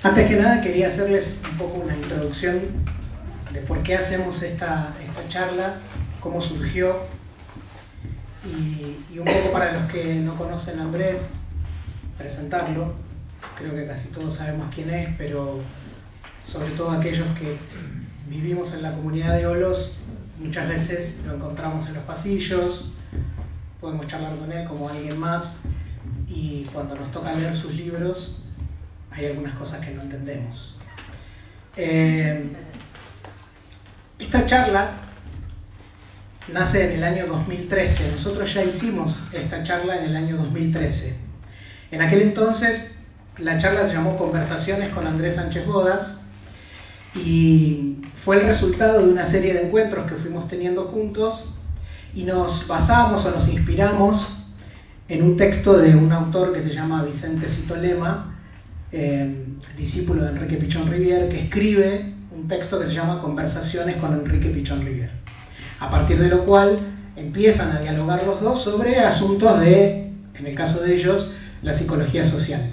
Antes que nada quería hacerles un poco una introducción de por qué hacemos esta, esta charla, cómo surgió y, y, un poco para los que no conocen a Andrés, presentarlo. Creo que casi todos sabemos quién es, pero sobre todo aquellos que vivimos en la comunidad de Olos, muchas veces lo encontramos en los pasillos, podemos charlar con él como alguien más y cuando nos toca leer sus libros hay algunas cosas que no entendemos. Eh, esta charla nace en el año 2013. Nosotros ya hicimos esta charla en el año 2013. En aquel entonces la charla se llamó Conversaciones con Andrés Sánchez Bodas y fue el resultado de una serie de encuentros que fuimos teniendo juntos y nos basamos o nos inspiramos en un texto de un autor que se llama Vicente Citolema, eh, discípulo de Enrique Pichón Rivier, que escribe un texto que se llama Conversaciones con Enrique Pichón Rivier. A partir de lo cual empiezan a dialogar los dos sobre asuntos de, en el caso de ellos, la psicología social.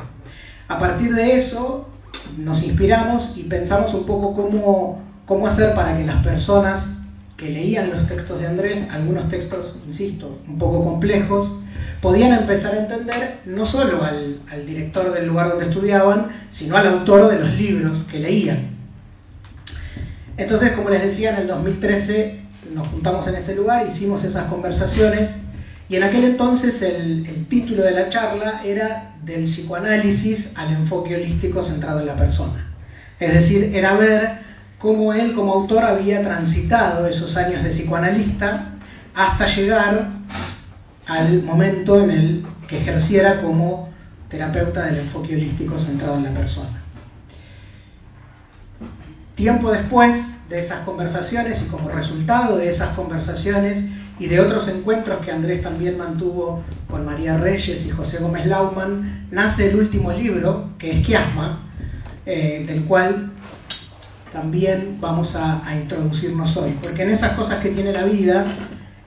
A partir de eso nos inspiramos y pensamos un poco cómo, cómo hacer para que las personas que leían los textos de Andrés, algunos textos, insisto, un poco complejos, podían empezar a entender no solo al, al, director del lugar donde estudiaban, sino al autor de los libros que leían. Entonces, como les decía, en el 2013 nos juntamos en este lugar, hicimos esas conversaciones y en aquel entonces el, el título de la charla era del psicoanálisis al enfoque holístico centrado en la persona. Es decir, era ver cómo él como autor había transitado esos años de psicoanalista hasta llegar al momento en el que ejerciera como terapeuta del enfoque holístico centrado en la persona. Tiempo después de esas conversaciones y como resultado de esas conversaciones y de otros encuentros que Andrés también mantuvo con María Reyes y José Gómez Lauman, nace el último libro, que es Quiasma, eh, del cual también vamos a, introducirnos hoy. Porque en esas cosas que tiene la vida,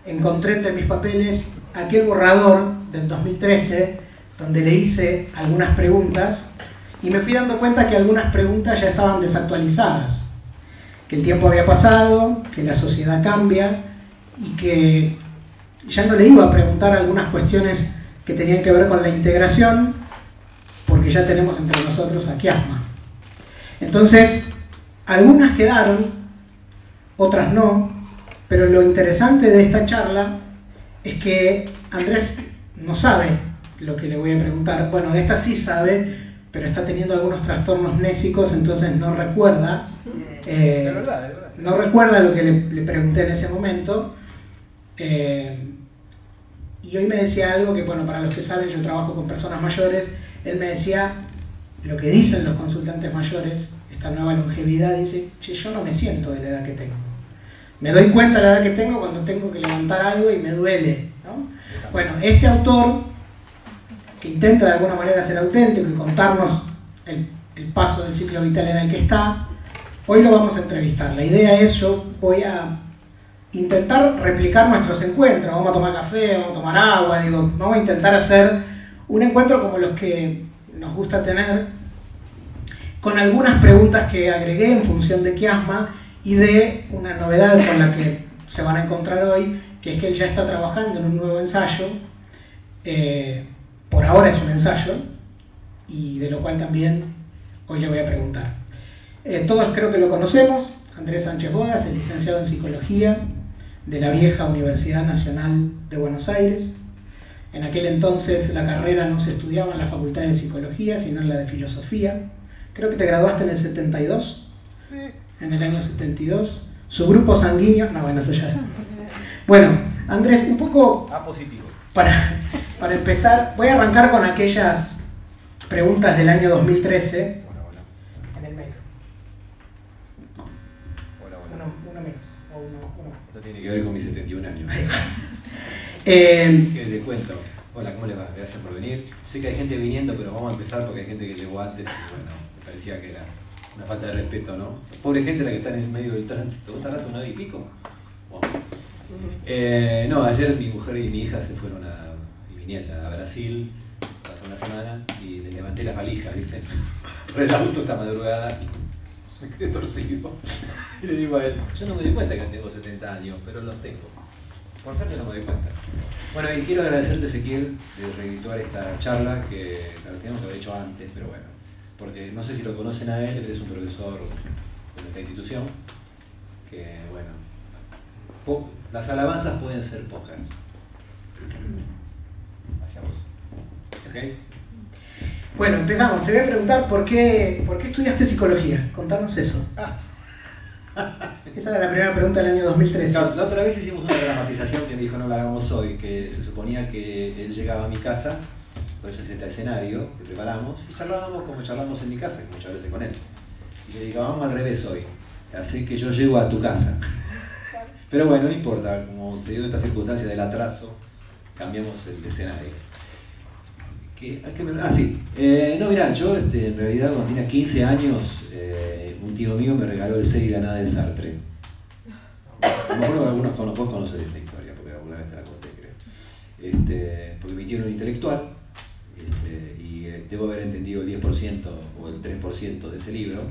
encontré entre mis papeles aquel borrador del 2013 donde le hice algunas preguntas y me fui dando cuenta que algunas preguntas ya estaban desactualizadas, que el tiempo había pasado, que la sociedad cambia y que ya no le iba a preguntar algunas cuestiones que tenían que ver con la integración, porque ya tenemos entre nosotros a Kiasma. Entonces, algunas quedaron, otras no, pero lo interesante de esta charla es que Andrés no sabe lo que le voy a preguntar. Bueno, de esta sí sabe, pero está teniendo algunos trastornos nésicos, entonces no recuerda. Eh, de verdad, de verdad. No recuerda lo que le, le pregunté en ese momento. Eh, y hoy me decía algo que, bueno, para los que saben, yo trabajo con personas mayores. Él me decía lo que dicen los consultantes mayores, esta nueva longevidad, dice, che, yo no me siento de la edad que tengo. Me doy cuenta de la edad que tengo cuando tengo que levantar algo y me duele. ¿no? Bueno, este autor, que intenta de alguna manera ser auténtico y contarnos el, el, paso del ciclo vital en el que está, hoy lo vamos a entrevistar. La idea es, yo voy a intentar replicar nuestros encuentros. Vamos a tomar café, vamos a tomar agua, digo, vamos a intentar hacer un encuentro como los que nos gusta tener, con algunas preguntas que agregué en función de Kiasma y de una novedad con la que se van a encontrar hoy, que es que él ya está trabajando en un nuevo ensayo, eh, por ahora es un ensayo, y de lo cual también hoy le voy a preguntar. Eh, todos creo que lo conocemos, Andrés Sánchez Bodas, es licenciado en Psicología de la vieja Universidad Nacional de Buenos Aires. En aquel entonces la carrera no se estudiaba en la Facultad de Psicología, sino en la de Filosofía. Creo que te graduaste en el 72. Sí en el año 72. Su grupo sanguíneo, no, bueno, eso ya. Bueno, Andrés, un poco. A positivo. Para, para empezar, voy a arrancar con aquellas preguntas del año 2013. Hola, hola. En el medio. Hola, hola. Uno, uno menos. O uno, uno. Esto tiene que ver con mis 71 años. Eh, Que les cuento. Hola, ¿cómo les va? Gracias por venir. Sé que hay gente viniendo, pero vamos a empezar porque hay gente que llegó antes y bueno, parecía que era una falta de respeto, ¿no? Pobre gente la que está en el medio del tránsito. ¿Vos tardaste una hora y pico? Bueno. Eh, no, ayer mi mujer y mi hija se fueron a, y mi nieta a Brasil, pasó una semana y les levanté las valijas, ¿viste? agarré el auto esta madrugada y me quedé torcido. Y le digo a él, yo no me di cuenta que tengo 70 años, pero los tengo. Por suerte no me di cuenta. Bueno, y quiero agradecerte, Ezequiel, de reedituar esta charla que la teníamos que haber hecho antes, pero bueno, porque no sé si lo conocen a él, él es un profesor de esta institución, que bueno, las alabanzas pueden ser pocas. Hacia vos. ¿Ok? Bueno, empezamos. Te voy a preguntar por qué, por qué estudiaste psicología. Contanos eso. Ah. Esa era la primera pregunta del año 2013. la otra vez hicimos una dramatización que dijo no la hagamos hoy, que se suponía que él llegaba a mi casa, por eso es escenario que preparamos, y charlábamos como charlamos en mi casa, que muchas veces con él. Y le digo, vamos al revés hoy, así que yo llego a tu casa. Pero bueno, no importa, como se dio esta circunstancia del atraso, cambiamos el escenario. ah, sí. Eh, no, mira, yo este, en realidad cuando tenía 15 años, eh, un tío mío me regaló el y la Nada de Sartre. Me acuerdo que algunos vos conocen esta historia, porque alguna vez te la conté, creo. Este, porque mi tío era un intelectual, este, y eh, debo haber entendido el 10% o el 3% de ese libro,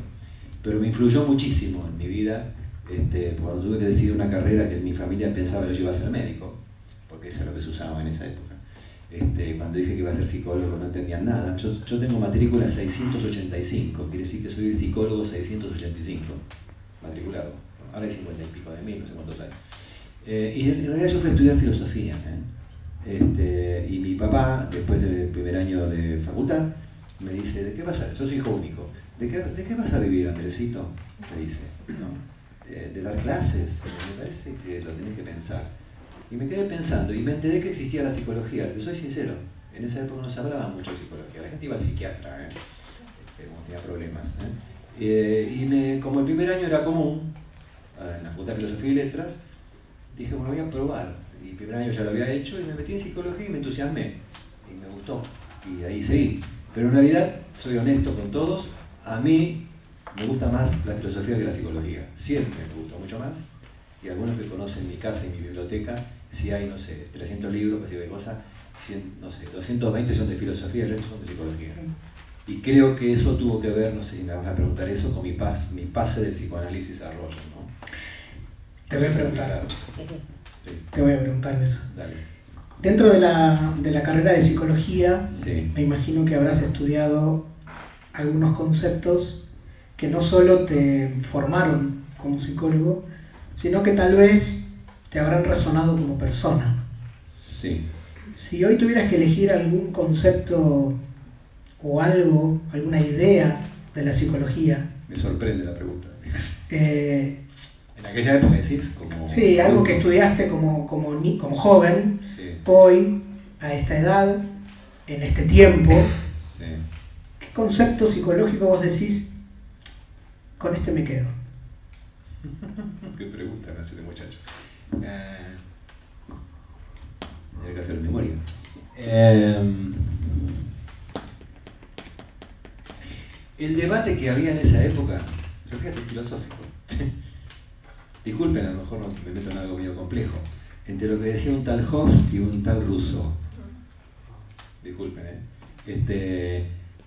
pero me influyó muchísimo en mi vida este, cuando tuve que decidir una carrera que mi familia pensaba que yo iba a ser médico, porque eso es lo que se usaba en esa época. Este, cuando dije que iba a ser psicólogo no entendían nada. Yo, tengo matrícula 685, quiere decir que soy el psicólogo 685, matriculado. Ahora hay 50 y pico de mil, no sé cuántos hay. Eh, y en realidad yo fui a estudiar filosofía. ¿eh? Este, y mi papá, después del primer año de facultad, me dice, ¿de qué vas a...? Yo soy hijo único. ¿De qué, ¿De qué vas a vivir, Andresito? Me dice. Eh, de dar clases, me parece que lo tenés que pensar. Y me quedé pensando y me enteré que existía la psicología, te soy sincero, en esa época no se hablaba mucho de psicología, la gente iba al psiquiatra, ¿eh? Este, tenía problemas. ¿eh? y me, como el primer año era común, en la Facultad de Filosofía y Letras, dije, bueno, voy a probar. Y el primer año ya lo había hecho y me metí en psicología y me entusiasmé. Y me gustó. Y ahí seguí. Pero en realidad, soy honesto con todos, a mí me gusta más la filosofía que la psicología. Siempre me gustó mucho más. Y algunos que conocen mi casa y mi biblioteca, si hay, no sé, 300 libros, pues si cosas, no sé, 220 son de filosofía y el resto son de psicología. Y creo que eso tuvo que ver, no sé si me vas a preguntar eso, con mi, pas, mi pase del psicoanálisis a Roger, ¿no? Te voy a preguntar. Te voy a preguntar eso. Dentro de la, de la, carrera de psicología, me imagino que habrás estudiado algunos conceptos que no solo te formaron como psicólogo, sino que tal vez te habrán resonado como persona. Sí. Si hoy tuvieras que elegir algún concepto o algo, alguna idea de la psicología. Me sorprende la pregunta. Eh, en aquella época decís, como. Sí, algo que estudiaste como, como, como joven, hoy, a esta edad, en este tiempo. Sí. ¿Qué concepto psicológico vos decís con este me quedo. Qué pregunta me hace este muchacho. Eh, que hacer memoria. Em, el debate que había en esa época, yo fíjate filosófico. Disculpen, a lo mejor me meto en algo medio complejo. Entre lo que decía un tal Hobbes y un tal Rousseau. Disculpen, ¿eh? Este,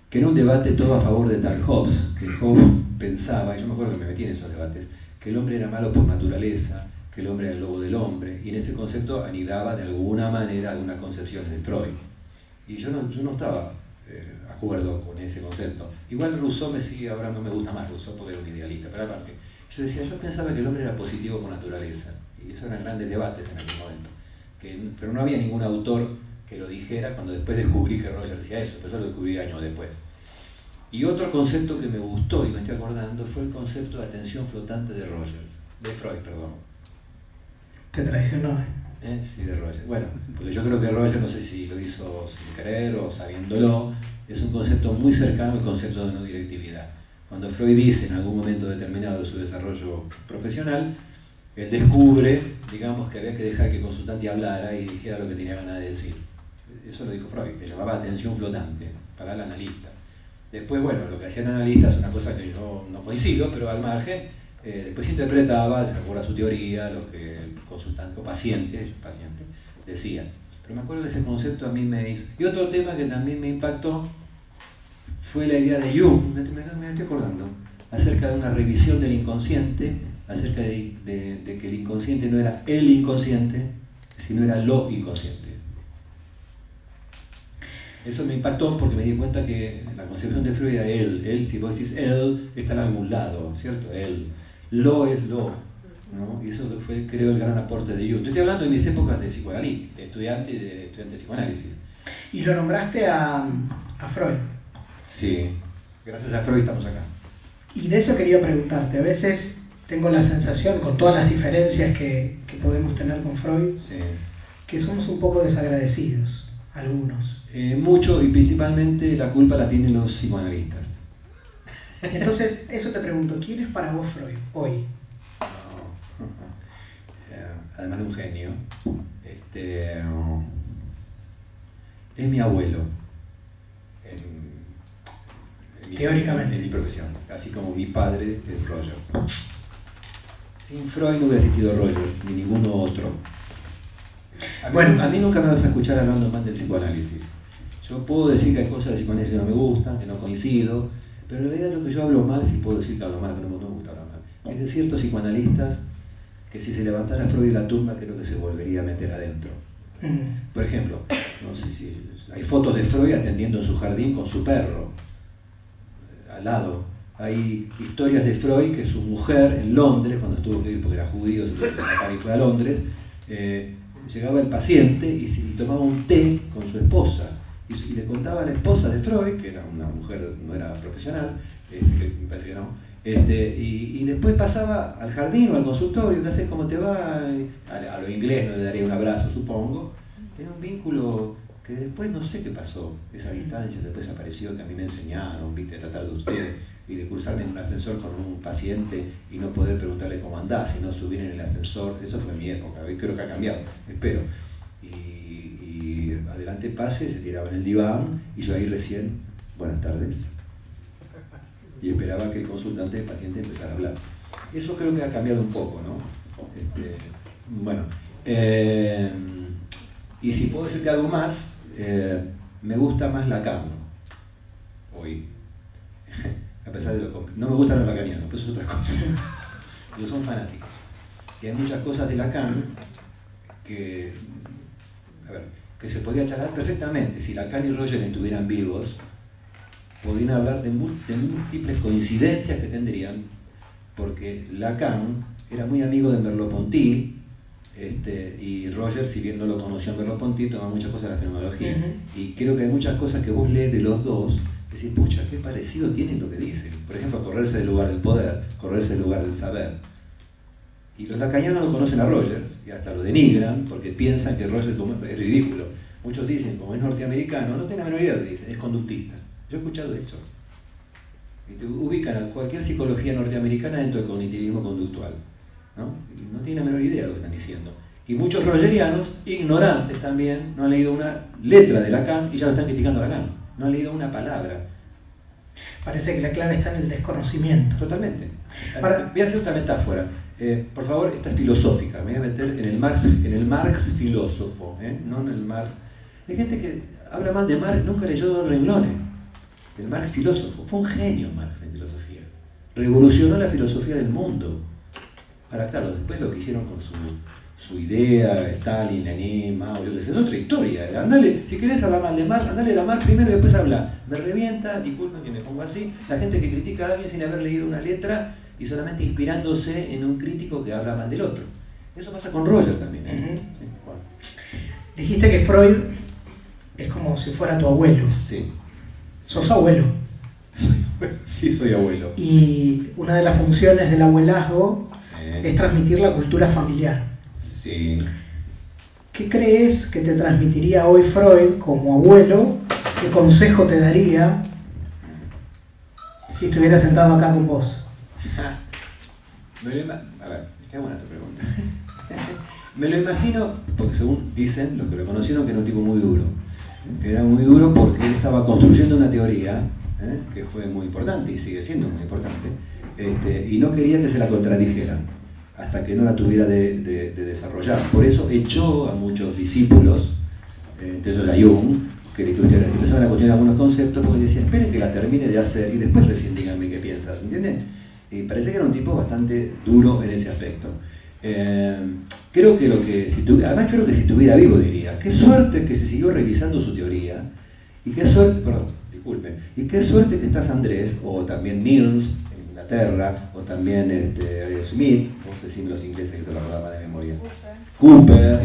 que era un debate todo a favor de tal Hobbes, que Hobbes pensaba, y yo me acuerdo que me metí en esos debates, que el hombre era malo por naturaleza, que el hombre era el lobo del hombre, y en ese concepto anidaba de alguna manera algunas concepciones de Freud. Y yo no, yo no estaba eh, acuerdo con ese concepto. Igual Rousseau me sigue, ahora no me gusta más Rousseau porque era un idealista, pero aparte, yo decía, yo pensaba que el hombre era positivo por naturaleza, y eso eran grandes debates en aquel momento, que, pero no había ningún autor que lo dijera cuando después descubrí que Roger decía eso, pero eso lo descubrí años después. Y otro concepto que me gustó y me estoy acordando fue el concepto de atención flotante de Rogers, de Freud, perdón. Te traicionó, ¿eh? ¿Eh? Sí, de Rogers. Bueno, porque yo creo que Rogers, no sé si lo hizo sin querer o sabiéndolo, es un concepto muy cercano al concepto de no directividad. Cuando Freud dice en algún momento determinado de su desarrollo profesional, él descubre, digamos, que había que dejar que el consultante hablara y dijera lo que tenía ganas de decir. Eso lo dijo Freud, que llamaba atención flotante para el analista. Después, bueno, lo que hacían analistas es una cosa que yo no coincido, pero al margen, eh, después interpretaba, se acuerda su teoría, lo que el consultante o paciente, paciente decía. Pero me acuerdo que ese concepto a mí me hizo. Y otro tema que también me impactó fue la idea de Jung, me, estoy acordando, acerca de una revisión del inconsciente, acerca de, que el inconsciente no era el inconsciente, sino era lo inconsciente. Eso me impactó porque me di cuenta que la concepción de Freud era él. Él, si vos decís él, está en algún lado, ¿cierto? Él. Lo es lo. ¿no? Y eso fue, creo, el gran aporte de Jung. Estoy hablando de mis épocas de psicoanálisis, de estudiante y de estudiante de psicoanálisis. Y lo nombraste a, a Freud. Sí, gracias a Freud estamos acá. Y de eso quería preguntarte. A veces tengo la sensación, con todas las diferencias que, que podemos tener con Freud, que somos un poco desagradecidos, algunos. Eh, mucho y principalmente la culpa la tienen los psicoanalistas. Entonces, eso te pregunto, ¿quién es para vos Freud hoy? Eh, además de un genio, este, es mi abuelo. Teóricamente. En mi profesión, así como mi padre es Rogers. Sin Freud no hubiera existido Rogers, ni ninguno otro. A mí, bueno, a mí nunca me vas a escuchar hablando más del psicoanálisis. Yo puedo decir que hay cosas de psicoanálisis que no me gustan, que no coincido, pero en realidad lo que yo hablo mal, si puedo decir que hablo mal, que no, me gusta hablar mal, es de ciertos psicoanalistas que si se levantara Freud de la tumba creo que se volvería a meter adentro. Mm. Por ejemplo, no sé si hay fotos de Freud atendiendo en su jardín con su perro al lado. Hay historias de Freud que su mujer en Londres, cuando estuvo que porque era judío, se fue a Londres, eh, llegaba el paciente y, tomaba un té con su esposa. Y, le contaba a la esposa de Freud, que era una mujer, no era profesional, este, me parece que no, este, y, después pasaba al jardín o al consultorio, ¿qué haces? ¿Cómo te va? A, a, lo inglés no le daría un abrazo, supongo. Tenía un vínculo que después no sé qué pasó, esa distancia, después apareció que a mí me enseñaron, viste, tratar de usted y de cruzarme en un ascensor con un paciente y no poder preguntarle cómo andás, sino subir en el ascensor, eso fue mi época, creo que ha cambiado, espero. Y, adelante pase, se tiraba en el diván y yo ahí recién, buenas tardes, y esperaba que el consultante el paciente empezara a hablar. Eso creo que ha cambiado un poco, ¿no? Este, bueno, eh, y si puedo decirte algo más, eh, me gusta más Lacan hoy. A pesar de lo No me gustan los lacanianos, pero eso es otra cosa. Ellos son fanáticos. Y hay muchas cosas de Lacan que, a ver, que se podría charlar perfectamente. Si Lacan y Roger estuvieran vivos, podrían hablar de, múltiples coincidencias que tendrían, porque Lacan era muy amigo de Merleau-Ponty, este, y Roger, si bien no lo conoció en Merleau-Ponty, toma muchas cosas de la fenomenología. Y creo que hay muchas cosas que vos lees de los dos, decís, pucha, qué parecido tienen lo que dicen. Por ejemplo, correrse del lugar del poder, correrse del lugar del saber. Y los lacanianos no conocen a Rogers, y hasta lo denigran, porque piensan que Rogers es ridículo. Muchos dicen, como es norteamericano, no tiene la menor idea dicen, es conductista. Yo he escuchado eso. Y te ubican a cualquier psicología norteamericana dentro del cognitivismo conductual. ¿No? no tienen la menor idea de lo que están diciendo. Y muchos rogerianos, ignorantes también, no han leído una letra de Lacan y ya lo están criticando a Lacan. No han leído una palabra. Parece que la clave está en el desconocimiento. Totalmente. Voy a hacer otra metáfora. Eh, por favor, esta es filosófica. Me voy a meter en el Marx, en el Marx filósofo, ¿eh? no en el Marx. Hay gente que habla mal de Marx, nunca leyó dos renglones. El Marx filósofo, fue un genio Marx en filosofía. Revolucionó la filosofía del mundo. Ahora, claro, después lo que hicieron con su, su idea, Stalin, Lenin, Mao, yo es otra historia. Andale, si querés hablar mal de Marx, andale a Marx primero y después habla. Me revienta, disculpen que me pongo así, la gente que critica a alguien sin haber leído una letra y solamente inspirándose en un crítico que habla mal del otro. Eso pasa con Roger también. ¿eh? Dijiste que Freud es como si fuera tu abuelo. Sí. ¿Sos abuelo? sí, soy abuelo. Y una de las funciones del abuelazgo es transmitir la cultura familiar. Sí. ¿Qué crees que te transmitiría hoy Freud como abuelo? ¿Qué consejo te daría si estuviera sentado acá con vos? a ver, qué buena tu pregunta. Me lo imagino, porque según dicen los que lo conocieron, que era un tipo muy duro. Era muy duro porque él estaba construyendo una teoría ¿eh? que fue muy importante y sigue siendo muy importante, este, y no quería que se la contradijeran hasta que no la tuviera de, desarrollar. Por eso echó a muchos discípulos, entre ellos a Jung, que le empezaron a cuestionar algunos conceptos porque decía, esperen que la termine de hacer y después recién díganme qué piensas, ¿entienden? Y parece que era un tipo bastante duro en ese aspecto. Eh, creo que lo que, si además creo que si estuviera vivo diría, qué suerte que se siguió revisando su teoría y qué suerte, perdón, disculpen, y qué suerte que estás Andrés o también Mills Inglaterra o también este, Smith, vos decime los ingleses que te lo acordaba de memoria, Cooper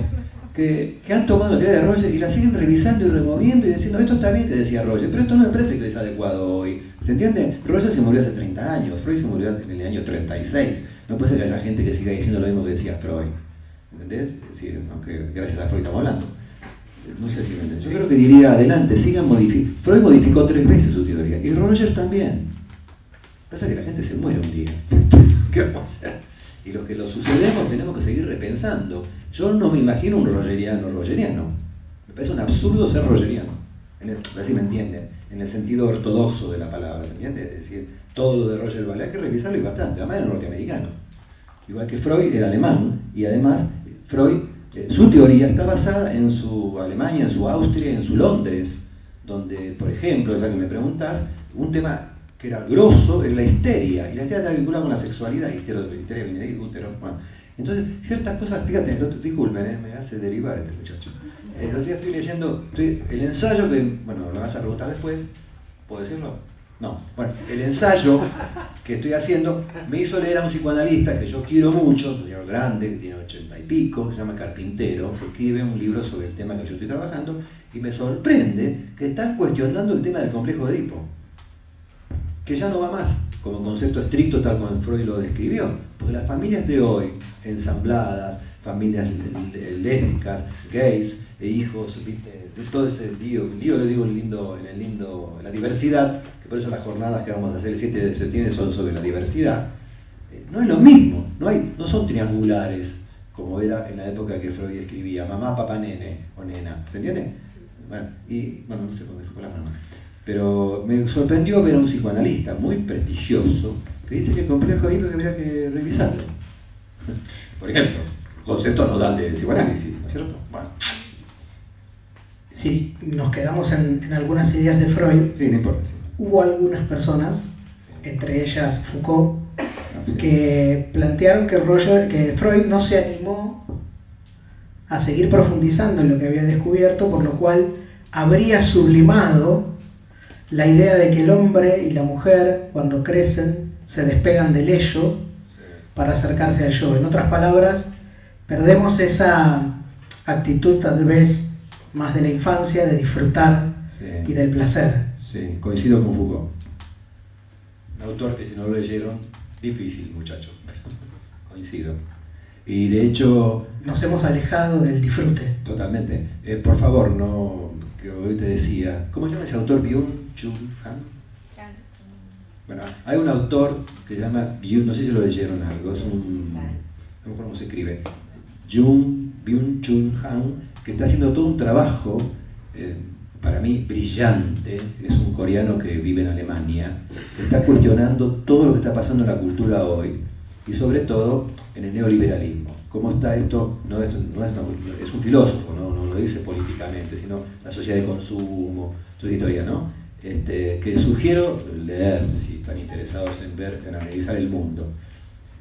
que, han tomado la teoría de Roger y la siguen revisando y removiendo y diciendo, esto está bien, te decía Roger, pero esto no me parece que es adecuado hoy. ¿Se entiende? Roger se murió hace 30 años, Freud se murió en el año 36. No puede ser que haya gente que siga diciendo lo mismo que decía Freud. ¿Entendés? Es decir, aunque gracias a Freud estamos hablando. No sé si me entiendes. Yo creo que diría, adelante, sigan modificando. Freud modificó tres veces su teoría y Roger también. Pasa que la gente se muere un día. ¿Qué vamos a hacer? Y los que lo sucedemos tenemos que seguir repensando. Yo no me imagino un rogeriano rogeriano. Me parece un absurdo ser rogeriano. En el, a ver si me entienden. En el sentido ortodoxo de la palabra, ¿me entiendes? Es decir, todo lo de Roger Vale hay que revisarlo y bastante. Además era norteamericano. Igual que Freud era alemán. Y además, Freud, eh, su teoría está basada en su Alemania, en su Austria, en su Londres. Donde, por ejemplo, ya que me preguntas, un tema que era grosso, en la histeria, y la histeria está vinculada con la sexualidad, histeria, histeria útero. Bueno. Entonces, ciertas cosas, fíjate, disculpen, eh, me hace derivar este muchacho. Eh, los días estoy leyendo el ensayo que, bueno, lo vas a preguntar después, ¿puedo decirlo? No, bueno, el ensayo que estoy haciendo me hizo leer a un psicoanalista que yo quiero mucho, un señor grande, que tiene ochenta y pico, que se llama Carpintero, que escribe un libro sobre el tema que yo estoy trabajando, y me sorprende que están cuestionando el tema del complejo de Edipo que ya no va más como concepto estricto tal como Freud lo describió, porque las familias de hoy, ensambladas, familias lésbicas, gays, e hijos, de todo ese lío, lío lo digo en, lindo, en el lindo, la diversidad, que por eso las jornadas que vamos a hacer el 7 de septiembre son sobre la diversidad, eh, no es lo mismo, no, hay, no son triangulares como era en la época que Freud escribía, mamá, papá, nene o nena, ¿se entiende? Bueno, y bueno, no sé cómo fue la mamá. Pero me sorprendió ver a un psicoanalista muy prestigioso que dice que el complejo ahí que habría que revisarlo. Por ejemplo, concepto nodal de psicoanálisis, ¿no es cierto? Bueno. Si nos quedamos en, algunas ideas de Freud, sí, no importa, hubo algunas personas, entre ellas Foucault, que plantearon que, Roger, que Freud no se animó a seguir profundizando en lo que había descubierto, por lo cual habría sublimado la idea de que el hombre y la mujer cuando crecen se despegan del ello para acercarse al yo. En otras palabras, perdemos esa actitud tal vez más de la infancia de disfrutar y del placer. Sí, coincido con Foucault. Un autor que si no lo leyeron, difícil muchacho, coincido. Y de hecho... Nos hemos alejado del disfrute. Totalmente. Eh, por favor, no, que hoy te decía, ¿cómo se llama ese autor? Byung Chun Han. Bueno, hay un autor que se llama, no sé si lo leyeron algo, es un, no me cómo se escribe, Jung Byung Chun Han, que está haciendo todo un trabajo, eh, para mí brillante, es un coreano que vive en Alemania, que está cuestionando todo lo que está pasando en la cultura hoy, y sobre todo en el neoliberalismo. ¿Cómo está esto? No es, no es, es un filósofo, ¿no? no lo dice políticamente, sino la sociedad de consumo, su historia, ¿no? Este, que sugiero leer si están interesados en ver, en analizar el mundo.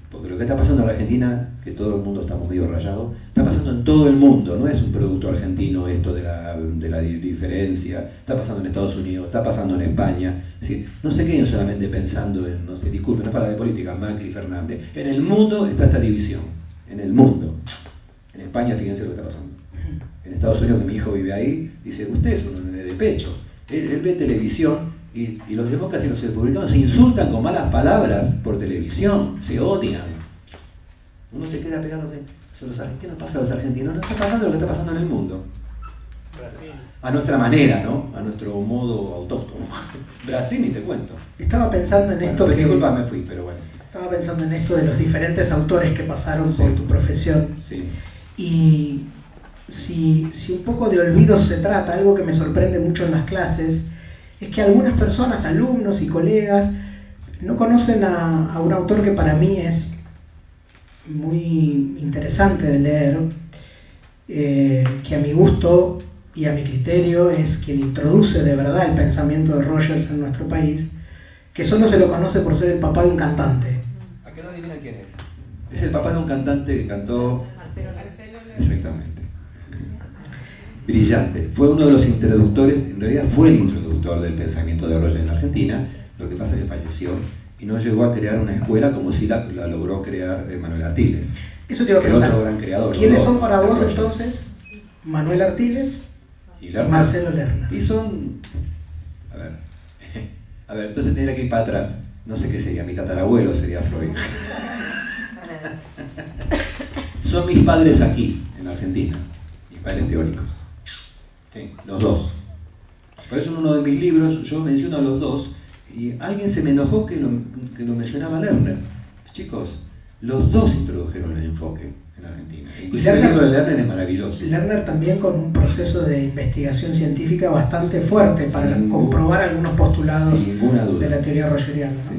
Porque lo que está pasando en Argentina, que todo el mundo estamos medio rayados, está pasando en todo el mundo, no es un producto argentino esto de la, de la diferencia, está pasando en Estados Unidos, está pasando en España. Es no se queden solamente pensando en, no sé, disculpen, no para de política, Macri, Fernández. En el mundo está esta división, en el mundo. En España, fíjense lo que está pasando. En Estados Unidos, que mi hijo vive ahí, dice, usted es un de pecho él, ve televisión y, los demócratas y los republicanos se insultan con malas palabras por televisión, se odian. Uno se queda pegado ¿qué nos pasa a los argentinos? No está pasando lo que está pasando en el mundo. Brasil. A nuestra manera, ¿no? A nuestro modo autóctono. Brasil ni te cuento. Estaba pensando en esto que... Disculpa, me fui, pero bueno. Estaba pensando en esto de los diferentes autores que pasaron por tu profesión. Sí. Y si, un poco de olvido se trata, algo que me sorprende mucho en las clases, es que algunas personas, alumnos y colegas, no conocen a, un autor que para mí es muy interesante de leer, eh, que a mi gusto y a mi criterio es quien introduce de verdad el pensamiento de Rogers en nuestro país, que solo se lo conoce por ser el papá de un cantante. ¿A qué no adivina quién es? Es el papá de un cantante que cantó... Marcelo Marcelo. Exactamente. Brillante. Fue uno de los introductores, en realidad fue el introductor del pensamiento de Rogers en Argentina, lo que pasa es que falleció y no llegó a crear una escuela como si la, la logró crear eh, Manuel Artiles. Eso te iba a El preguntar. otro gran creador. ¿Quiénes son para vos entonces Manuel Artiles Y y Lerner. Marcelo Lerner? Y son. A ver. A ver, entonces tendría que ir para atrás. No sé qué sería, mi tatarabuelo sería Freud. Son mis padres aquí, en Argentina. Mis padres teóricos. Sí, los dos. Por eso en uno de mis libros yo menciono a los dos y alguien se me enojó que lo, que lo mencionaba Lerner. Chicos, los dos introdujeron el enfoque en Argentina. El Lerner- libro de Lerner es maravilloso. Lerner también con un proceso de investigación científica bastante fuerte para Sin ningún- comprobar algunos postulados de la teoría rogeriana. ¿no?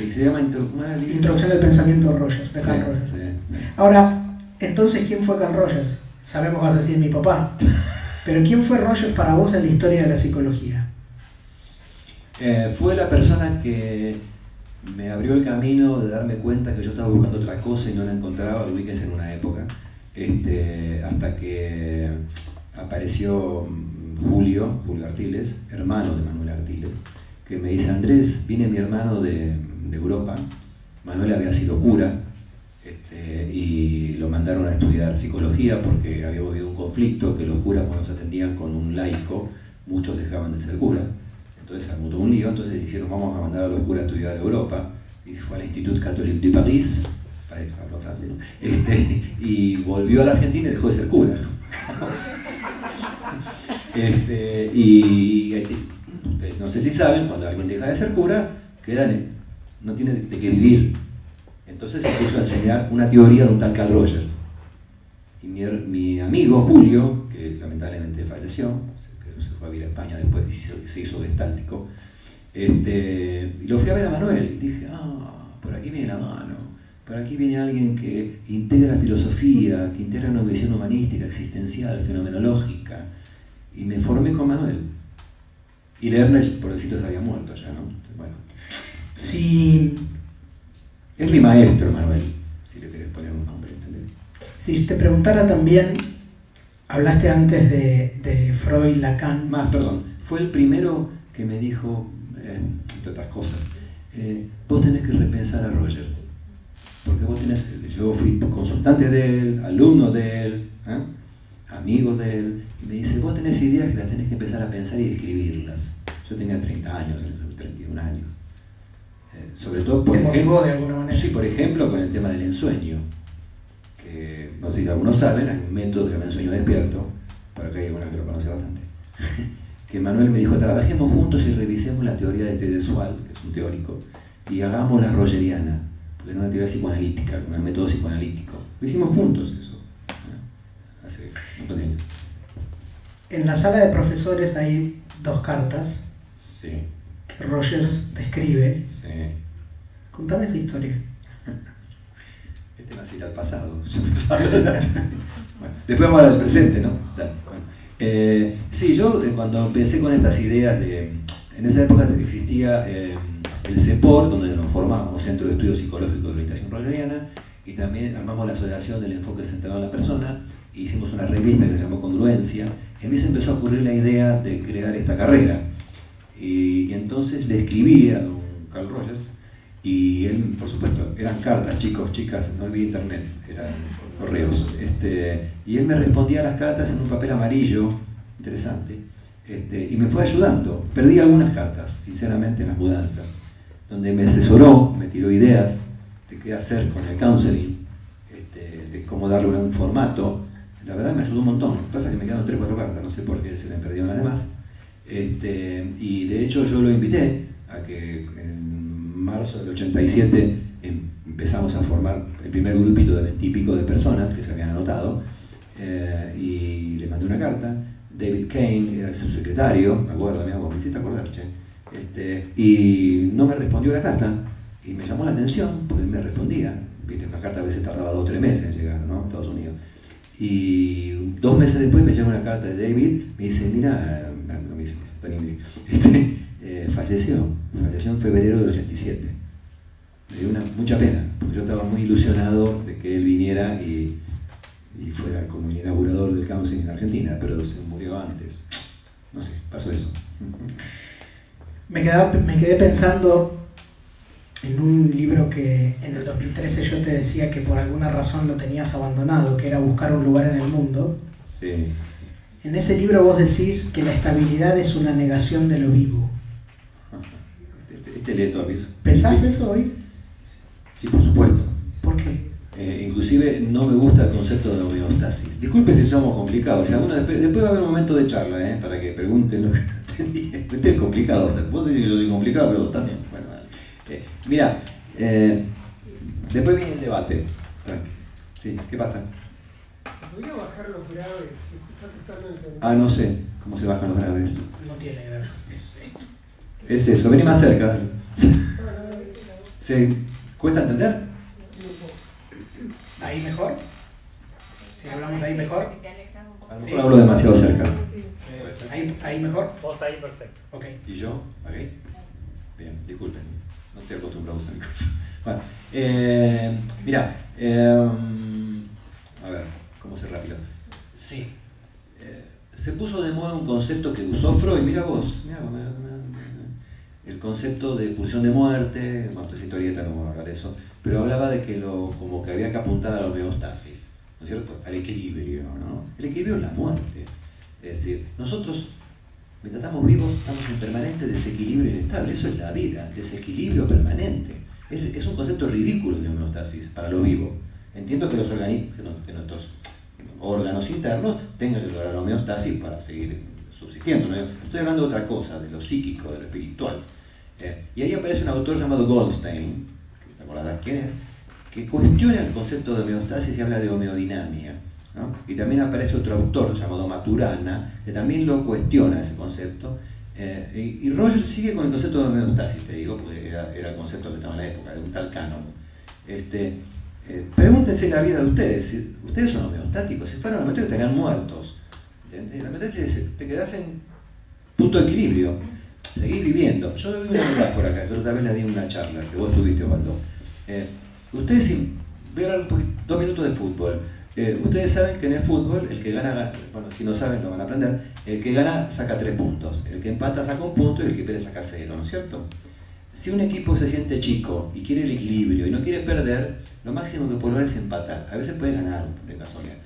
Sí. Se llama intro- ¿cómo era el? Introducción al pensamiento de Rogers, de Sí, Carl Rogers. sí. Ahora, entonces, ¿quién fue Carl Rogers? Sabemos que vas a decir mi papá. Pero ¿quién fue Rogers para vos en la historia de la psicología? Eh, fue la persona que me abrió el camino de darme cuenta que yo estaba buscando otra cosa y no la encontraba, ubiques en una época, este, hasta que apareció mm, Julio, Julio Artiles, hermano de Manuel Artiles, que me dice, Andrés, viene mi hermano de, de Europa, Manuel había sido cura, este, y lo mandaron a estudiar psicología porque había habido un conflicto que los curas cuando se atendían con un laico, muchos dejaban de ser curas. Entonces se montó un lío, entonces dijeron vamos a mandar a los curas a estudiar Europa. Y fue al Institut Catholique de París, para francés, este, y volvió a la Argentina y dejó de ser cura. Este, y no sé si saben, cuando alguien deja de ser cura, queda en- no tiene de qué vivir. Entonces se puso a enseñar una teoría de un tal Carl Rogers. Y mi, amigo Julio, que lamentablemente falleció, se, fue a vivir a España después y se hizo, gestáltico, este, y lo fui a ver a Manuel y dije, ah, por aquí viene la mano, por aquí viene alguien que integra filosofía, que integra una visión humanística, existencial, fenomenológica, y me formé con Manuel. Y Lerner, por decirlo, se había muerto ya, ¿no? Bueno, Si, es mi maestro, Manuel, si le querés poner un nombre, ¿entendés? si te preguntara también, hablaste antes de, de Freud, Lacan, Más, perdón, fue el primero que me dijo, eh, entre otras cosas, eh, vos tenés que repensar a Rogers. Porque vos tenés, yo fui consultante de él, alumno de él, ¿eh? amigo de él, y me dice, vos tenés ideas que las tenés que empezar a pensar y escribirlas. Yo tenía 30 años, 31 años. Eh, sobre todo, por te motivó ejemplo, de alguna manera. Sí, por ejemplo, con el tema del ensueño, que no sé si algunos saben, hay un método que se llama ensueño despierto, para que hay algunos que lo conocen bastante, que Manuel me dijo, trabajemos juntos y revisemos la teoría de Tedesual, que es un teórico, y hagamos la rogeriana, porque era una teoría psicoanalítica, un método psicoanalítico. Lo hicimos juntos eso, ¿eh? hace un montón de años. En la sala de profesores hay dos cartas Sí, que Rogers describe. sí. Contame esa historia. Este va a ir al pasado. Bueno, después vamos a hablar del presente, ¿no? Dale, bueno. Eh, sí, yo eh, cuando empecé con estas ideas de... En esa época existía eh, el CEPOR, donde nos formábamos, Centro de Estudios Psicológicos de Orientación Rolleriana, y también armamos la Asociación del Enfoque Centrado en la Persona, e hicimos una revista que se llamó Congruencia, y a mí se empezó a ocurrir la idea de crear esta carrera. Y, entonces le escribí a don Carl Rogers, y él, por supuesto, eran cartas, chicos, chicas, no había internet, eran correos. Este, y él me respondía a las cartas en un papel amarillo, interesante, este, y me fue ayudando. Perdí algunas cartas, sinceramente, en las mudanzas, donde me asesoró, me tiró ideas de qué hacer con el counseling, este, de cómo darle un formato. La verdad me ayudó un montón. Lo que pasa es que me quedaron 3 4 cartas, no sé por qué se me perdieron las demás. Este, y de hecho yo lo invité a que en marzo del 87 em- empezamos a formar el primer grupito de 20 y pico de personas que se habían anotado eh, y le mandé una carta. David Kane era su secretario, me acuerdo, me, hiciste acordar, che. Este, y no me respondió la carta y me llamó la atención porque me respondía. Viste, una carta a veces tardaba dos o tres meses en llegar ¿no? a Estados Unidos. Y dos meses después me llega una carta de David, me dice, mira, este, eh, falleció, falleció en febrero del 87. Me dio una, mucha pena, porque yo estaba muy ilusionado de que él viniera y, y fuera como el inaugurador del counseling en Argentina, pero se murió antes. No sé, pasó eso. Me, me quedé pensando en un libro que en el 2013 yo te decía que por alguna razón lo tenías abandonado, que era buscar un lugar en el mundo. Sí. En ese libro vos decís que la estabilidad es una negación de lo vivo. Este, este aviso. ¿Pensás eso hoy? Sí, por supuesto. ¿Por qué? Eh, inclusive no me gusta el concepto de homeostasis. Disculpen si somos complicados. después, va a haber un momento de charla, ¿eh? para que pregunten lo que entendí. Este es complicado. Después decir que lo digo complicado, pero también. Bueno, eh, mira, eh, después viene el debate. Sí, ¿qué pasa? ¿Se podría bajar los graves? Ah, no sé cómo se bajan los graves. No tiene graves, es eso, vení más cerca. ¿Se cuesta entender? ¿Ahí mejor? Si hablamos ahí mejor. A lo mejor hablo demasiado cerca. ¿Ahí, ahí mejor? Vos ahí perfecto. Ok. ¿Y yo? ¿Ok? Bien, disculpen. No estoy acostumbrado a usar micrófono. Bueno, eh, mira, eh, a ver, ¿cómo se rápido? Sí. Eh, se puso de moda un concepto que usó Freud, mira vos, mira, el concepto de pulsión de muerte, esta historieta no vamos a hablar de eso, pero hablaba de que lo, como que había que apuntar a la homeostasis, ¿no es cierto? Al equilibrio, ¿no? El equilibrio es la muerte. Es decir, nosotros, mientras estamos vivos, estamos en permanente desequilibrio inestable. Eso es la vida, desequilibrio permanente. Es, un concepto ridículo de homeostasis para lo vivo. Entiendo que, los organismos, que nuestros órganos internos tengan que lograr la homeostasis para seguir subsistiendo. Estoy hablando de otra cosa, de lo psíquico, de lo espiritual. Eh, y ahí aparece un autor llamado Goldstein, quién es, que cuestiona el concepto de homeostasis y habla de homeodinamia. Y también aparece otro autor llamado Maturana, que también lo cuestiona ese concepto. Eh, y, Roger sigue con el concepto de homeostasis, te digo, porque era, el concepto que estaba en la época, de un tal canon. Este, eh, pregúntense la vida de ustedes, ustedes son homeostáticos, si fueran homeostáticos estarían muertos. La homeostasis te quedas en punto de equilibrio, seguís viviendo. Yo doy una metáfora acá, yo también le di una charla, que vos tuviste, Osvaldo. Eh, ustedes, si vean dos minutos de fútbol, eh, ustedes saben que en el fútbol el que gana, bueno, si no saben lo van a aprender, el que gana saca tres puntos, el que empata saca un punto y el que pierde saca cero, ¿no es cierto? Si un equipo se siente chico y quiere el equilibrio y no quiere perder, lo máximo que puede lograr es empatar. A veces puede ganar de casualidad.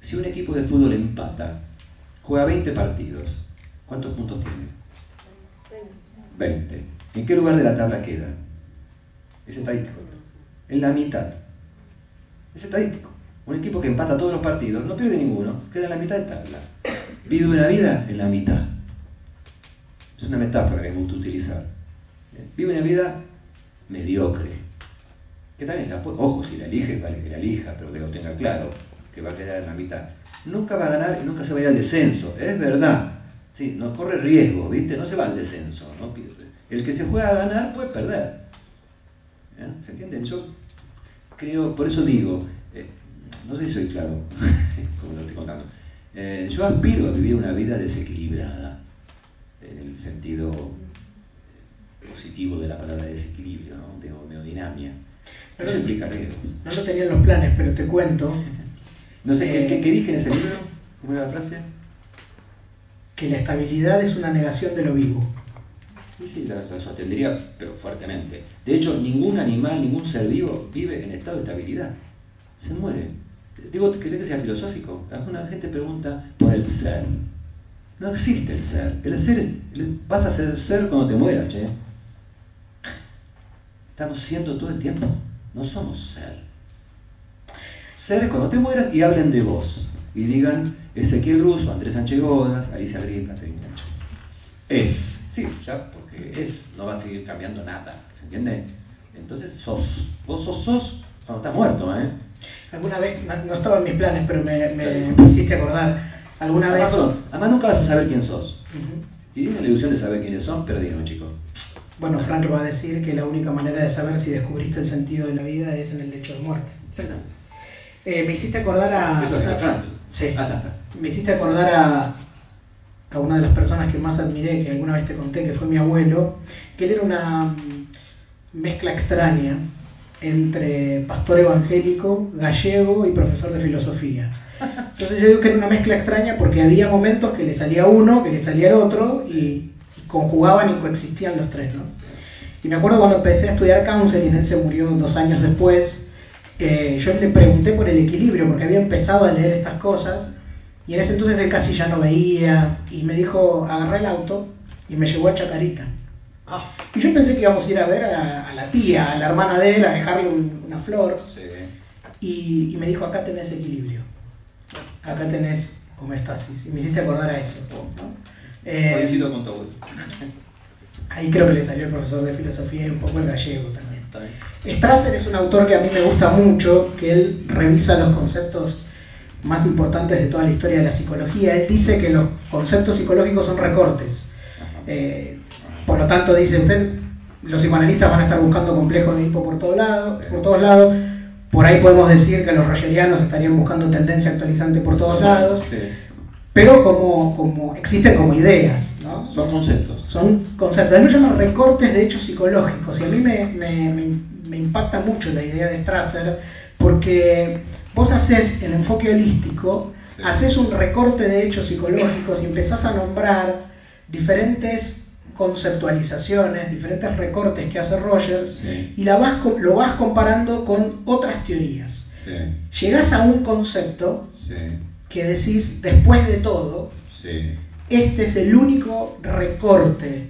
Si un equipo de fútbol empata, juega 20 partidos, ¿cuántos puntos tiene? 20. ¿En qué lugar de la tabla queda? Es estadístico. En la mitad. Es estadístico. Un equipo que empata todos los partidos, no pierde ninguno, queda en la mitad de tabla. Vive una vida en la mitad. Es una metáfora que me gusta utilizar. Vive una vida mediocre. Que también, ojo, si la elige, vale que la elija, pero que lo tenga claro, que va a quedar en la mitad. Nunca va a ganar y nunca se va a ir al descenso, es verdad. Sí, no corre riesgo, ¿viste? No se va al descenso. ¿no? El que se juega a ganar puede perder. ¿Se entiende? Yo creo, por eso digo, eh, no sé si soy claro, como lo estoy contando. Eh, yo aspiro a vivir una vida desequilibrada, en el sentido positivo de la palabra desequilibrio, ¿no? de homeodinamia. No lo explicaré. No lo tenía en los planes, pero te cuento. No sé, ¿qué, qué, dije en ese libro? ¿Cómo era la frase? Que la estabilidad es una negación de lo vivo. Sí, sí, la, sostendría, pero fuertemente. De hecho, ningún animal, ningún ser vivo vive en estado de estabilidad. Se muere. Digo, ¿querés que sea filosófico? Alguna gente pregunta por el ser. No existe el ser. El ser es. Vas a ser ser cuando te mueras, che. Estamos siendo todo el tiempo. No somos ser. Ser es cuando te mueras y hablen de vos. Y digan Ezequiel Russo, Andrés Sánchez Godas, Alicia Gripa, Es. Sí, ya es, no va a seguir cambiando nada, ¿se entiende? Entonces sos, vos sos sos cuando estás muerto, ¿eh? Alguna vez, no, estaba en mis planes, pero me, me, hiciste acordar, alguna vez... Además nunca vas a saber quién sos. Si tienen la ilusión de saber quiénes son, perdieron, chicos. Bueno, Frank va a decir que la única manera de saber si descubriste el sentido de la vida es en el lecho de muerte. Exactamente. Eh, me hiciste acordar a. Eso es de Frankl. Sí. Ah. Me hiciste acordar a, a una de las personas que más admiré, que alguna vez te conté, que fue mi abuelo, que él era una mm, mezcla extraña entre pastor evangélico, gallego y profesor de filosofía. Entonces yo digo que era una mezcla extraña porque había momentos que le salía uno, que le salía el otro, y conjugaban y coexistían los tres, ¿no? Y me acuerdo cuando empecé a estudiar counseling, él se murió dos años después, eh, yo le pregunté por el equilibrio, porque había empezado a leer estas cosas, y en ese entonces él casi ya no veía, y me dijo, agarré el auto y me llevó a Chacarita. Ah, Y yo pensé que íbamos a ir a ver a la, a la tía, a la hermana de él, a dejarle un- una flor, sí. y, y me dijo, acá tenés equilibrio, acá tenés homeostasis, y me hiciste acordar a eso. ¿no? Eh, con abuelo. ahí creo que le salió el profesor de filosofía y un poco el gallego también. Strasser es un autor que a mí me gusta mucho, que él revisa los conceptos más importantes de toda la historia de la psicología. Él dice que los conceptos psicológicos son recortes. Eh, por lo tanto, dice usted, los psicoanalistas van a estar buscando complejos de Edipo por, todo lado, por todos lados. Por ahí podemos decir que los rogerianos estarían buscando tendencia actualizante por todos lados. Sí. Pero como, como existen como ideas, ¿no? Son conceptos. Son conceptos. Él lo llama recortes de hechos psicológicos. Y a mí me, me- me- me impacta mucho la idea de Strasser porque vos haces el enfoque holístico, Sí. haces un recorte de hechos psicológicos y empezás a nombrar diferentes conceptualizaciones, diferentes recortes que hace Rogers Sí. y la vas, lo vas comparando con otras teorías. Sí. Llegás a un concepto. Que decís, después de todo, Sí. este es el único recorte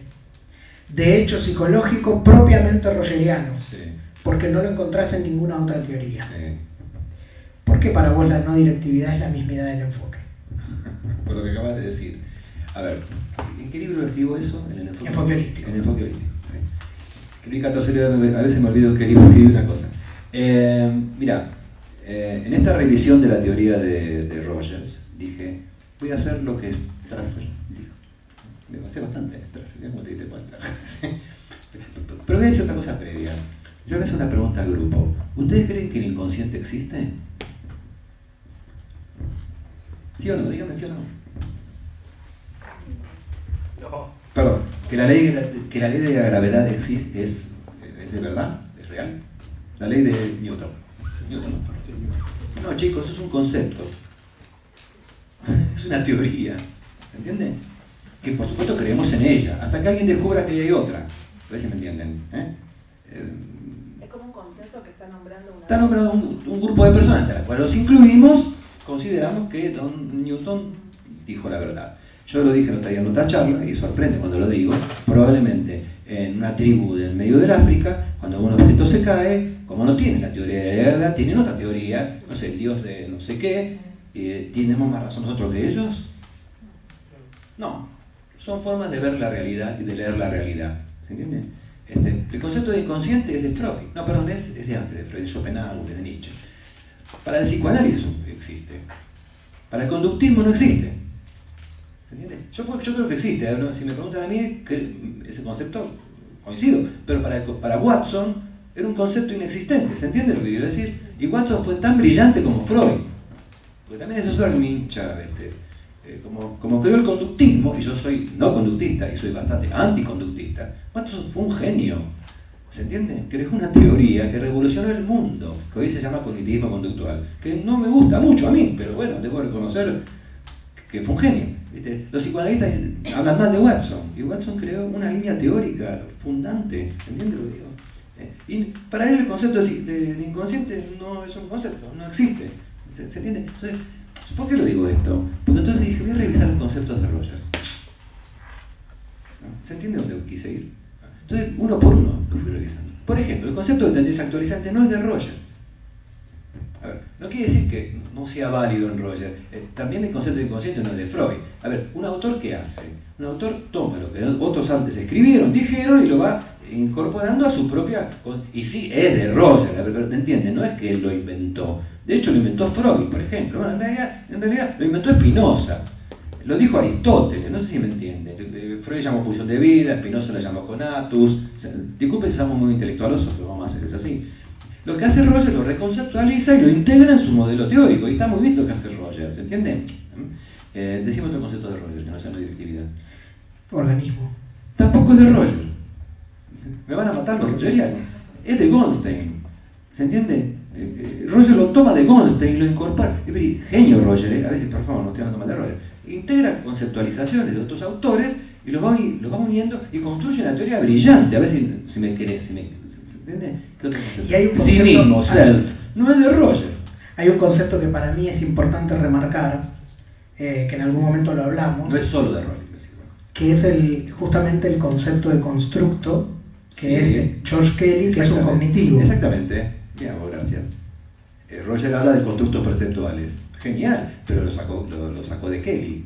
de hecho psicológico propiamente rogeriano, Sí. porque no lo encontrás en ninguna otra teoría. Sí. Porque para vos la no directividad es la mismidad del enfoque. Por lo que acabas de decir. A ver, ¿en qué libro escribo eso? En el enfoque, Enfoque holístico. En el enfoque holístico. Escribí 14 libros, a veces me olvido que libro escribí una cosa. Eh, mira, eh, en esta revisión de la teoría de, de Rogers, dije, voy a hacer lo que Strasser dijo. Me basé bastante Strasser, ¿ya? como te diste cuenta. Pero voy a decir otra cosa previa. Yo a hacer una pregunta al grupo. ¿Ustedes creen que el inconsciente existe? ¿Sí o no? Dígame sí o no. No. Perdón, que la ley, que la ley de la gravedad existe, es, es de verdad, es real. La ley de Newton. No. Chicos, es un concepto. Es una teoría. ¿Se entiende? Que por supuesto creemos en ella, hasta que alguien descubra que hay otra. A ver si me entienden. ¿eh? Eh, Es como un consenso que está nombrando una. Está nombrado un, un grupo de personas, entre las cuales los incluimos, consideramos que Don Newton dijo la verdad. Yo lo dije el otro día en otra charla, y sorprende cuando lo digo, probablemente en una tribu del medio del África, cuando un objeto se cae, como no tienen la teoría de la gravedad, tienen otra teoría, no sé, el dios de no sé qué, eh, ¿tenemos más razón nosotros que ellos? No, son formas de ver la realidad y de leer la realidad. ¿Se entiende? Este, el concepto de inconsciente es de Freud. No, perdón, es, de antes de Freud, de Schopenhauer, de Nietzsche. Para el psicoanálisis existe. Para el conductismo no existe. ¿Se entiende? Yo, creo que existe. ¿eh? Si me preguntan a mí, ese concepto coincido. Pero para, para Watson era un concepto inexistente. ¿Se entiende lo que quiero decir? Y Watson fue tan brillante como Freud. Porque también eso es algo que hincha a veces. Eh, como, como creó el conductismo, y yo soy no conductista y soy bastante anticonductista, Watson fue un genio. ¿Se entiende? Creó una teoría que revolucionó el mundo, que hoy se llama cognitivismo conductual, que no me gusta mucho a mí, pero bueno, debo reconocer que fue un genio. ¿viste? Los psicoanalistas hablan mal de Watson, y Watson creó una línea teórica fundante, ¿entiendes lo que digo? Y para él el concepto de, inconsciente no es un concepto, no existe. ¿Se, entiende? Entonces, ¿por qué lo digo esto? Porque entonces dije, voy a revisar los conceptos de. ¿No? ¿Se entiende dónde quise ir? Entonces, uno por uno lo fui revisando. Por ejemplo, el concepto de tendencia actualizante no es de Rogers. A ver, no quiere decir que no sea válido en Rogers. Eh, también el concepto de inconsciente no es de Freud. A ver, un autor ¿qué hace? Un autor toma lo que otros antes escribieron, dijeron y lo va incorporando a su propia... Y sí, es de Rogers, a ver, pero ¿me entienden? No es que él lo inventó. De hecho, lo inventó Freud, por ejemplo. Bueno, en realidad, en realidad lo inventó Spinoza. Lo dijo Aristóteles, no sé si me entiende. Freud llamó pulsión de vida, Spinoza lo llamó conatus. O sea, disculpen si somos muy intelectualosos, pero vamos a hacer es así. Lo que hace Rogers lo reconceptualiza y lo integra en su modelo teórico. Y está muy bien lo que hace Rogers, ¿se entiende? Eh, decimos otro concepto de Rogers, que no sea la directividad. Organismo. Tampoco es de Rogers. Me van a matar los rogerianos. Es de Goldstein. ¿Se entiende? Eh, eh, Roger lo toma de Goldstein y lo incorpora. Genio Roger, eh. a veces por favor no estoy hablando mal de Roger. Integra conceptualizaciones de otros autores y los va, los va uniendo y construye una teoría brillante. A ver si, si me si me, ¿se entiende? ¿Qué otro concepto? Y hay un sí concepto- mismo, self. No es de Roger. Hay un concepto que para mí es importante remarcar, eh, que en algún momento lo hablamos, No es solo de Roger. que es el, justamente el concepto de constructo, que Sí. es de George Kelly, que es un cognitivo. Exactamente. Bien, gracias. Eh, Roger habla de constructos perceptuales. Genial, pero lo sacó, lo, lo sacó de Kelly.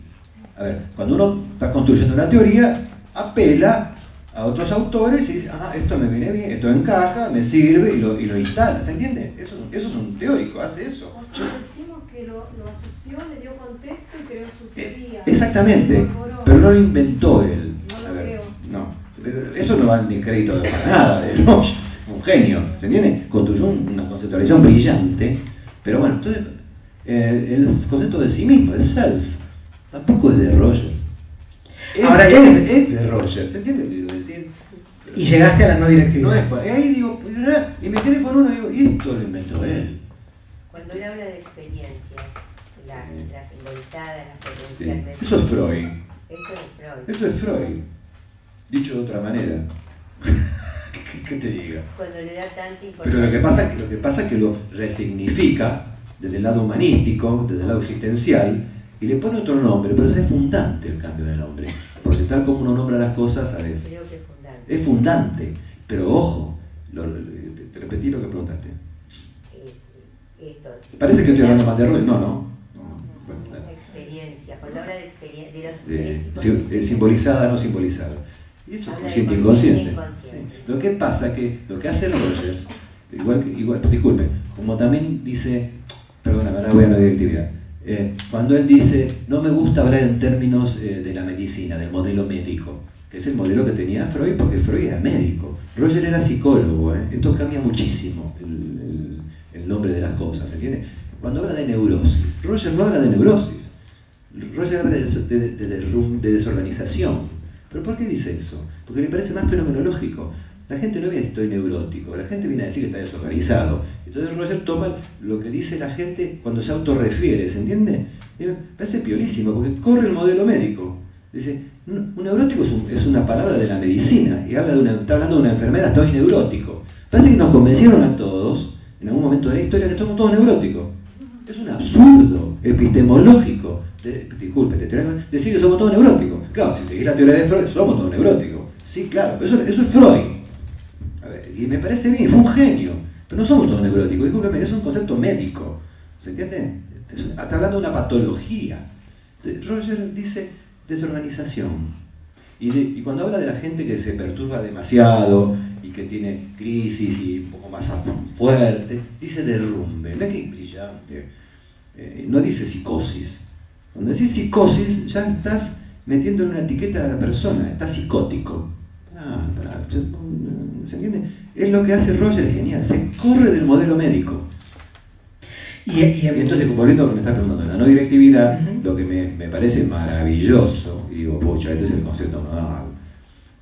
A ver, cuando uno está construyendo una teoría, apela a otros autores y dice, ah, esto me viene bien, esto encaja, me sirve y lo, y lo instala. ¿Se entiende? Eso, eso es un teórico, hace eso. O sea, decimos que lo, lo asoció, le dio contexto y creó su teoría. Exactamente, pero no lo inventó él. No lo ver, creo. no, pero eso no va ni crédito para nada de es un genio, ¿se entiende? Construyó un- una conceptualización brillante, pero bueno, entonces eh, el concepto de sí mismo, el self, tampoco es de Roger. Es, Ahora, es, es de Roger, ¿se entiende lo que quiero decir? Y llegaste a la no No directividad. es, y ahí digo, y me quedé con uno y digo, y esto lo inventó él. Cuando él habla de experiencias, las, Sí. las simbolizadas, las Sí. Eso es Freud. Esto es Freud. Eso es Freud. Dicho de otra manera. ¿Qué, qué te diga? Cuando le da tanta Pero importancia. lo que pasa, lo que pasa es que lo resignifica desde el lado humanístico, desde el lado existencial, y le pone otro nombre, pero es fundante el cambio de nombre. Porque tal como uno nombra las cosas, ¿sabes? Creo que es fundante. Pero ojo, lo- lo- te, te repetí lo que preguntaste. Eh. Parece que estoy hablando mal de Freud. No, no. Experiencia. Cuando habla de experiencia. Eh, simbolizada, no simbolizada. Y eso es consciente e consciente inconsciente. Lo que pasa es que lo que hace Rogers, igual, que- igual disculpe, como también dice, perdóname, ahora voy a la directividad, eh, cuando él dice, no me gusta hablar en términos eh, de la medicina, del modelo médico, que es el modelo que tenía Freud, porque Freud era médico. Roger era psicólogo, ¿eh? esto cambia muchísimo el, nombre de las cosas, ¿entiendes? Cuando habla de neurosis, Roger no habla de neurosis, Roger habla de, desorganización. ¿Pero por qué dice eso? Porque le parece más fenomenológico. La gente no viene a decir estoy neurótico, la gente viene a decir que está desorganizado. Entonces Roger toma lo que dice la gente cuando se autorrefiere, ¿se entiende? Me parece piolísimo, porque corre el modelo médico. Dice, un neurótico es, un- es una palabra de la medicina y habla de está hablando de una enfermedad, estoy neurótico. Parece que nos convencieron a todos, en algún momento de la historia, que somos todos neuróticos. Es un absurdo epistemológico, de- disculpe, decir que somos todos neuróticos. Claro, si seguís la teoría de Freud, somos todos neuróticos. Sí, claro, eso, eso es Freud. Y me parece bien, fue un genio. Pero no somos todos neuróticos, discúlpeme, es un concepto médico. ¿Se entiende? Está hablando de una patología. Roger dice desorganización. Y, de- y cuando habla de la gente que se perturba demasiado y que tiene crisis y un poco más fuerte, dice derrumbe. Ve que brillante. Eh, no dice psicosis. Cuando decís psicosis, ya estás metiéndole una etiqueta a la persona, está psicótico. Ah, ah, ¿Se entiende? Es lo que hace Roger genial, se corre del modelo médico. Y, y en- Y entonces, volviendo a lo que me está preguntando, la no directividad, lo que me, me parece maravilloso, y digo, pucha, este es el concepto nodal,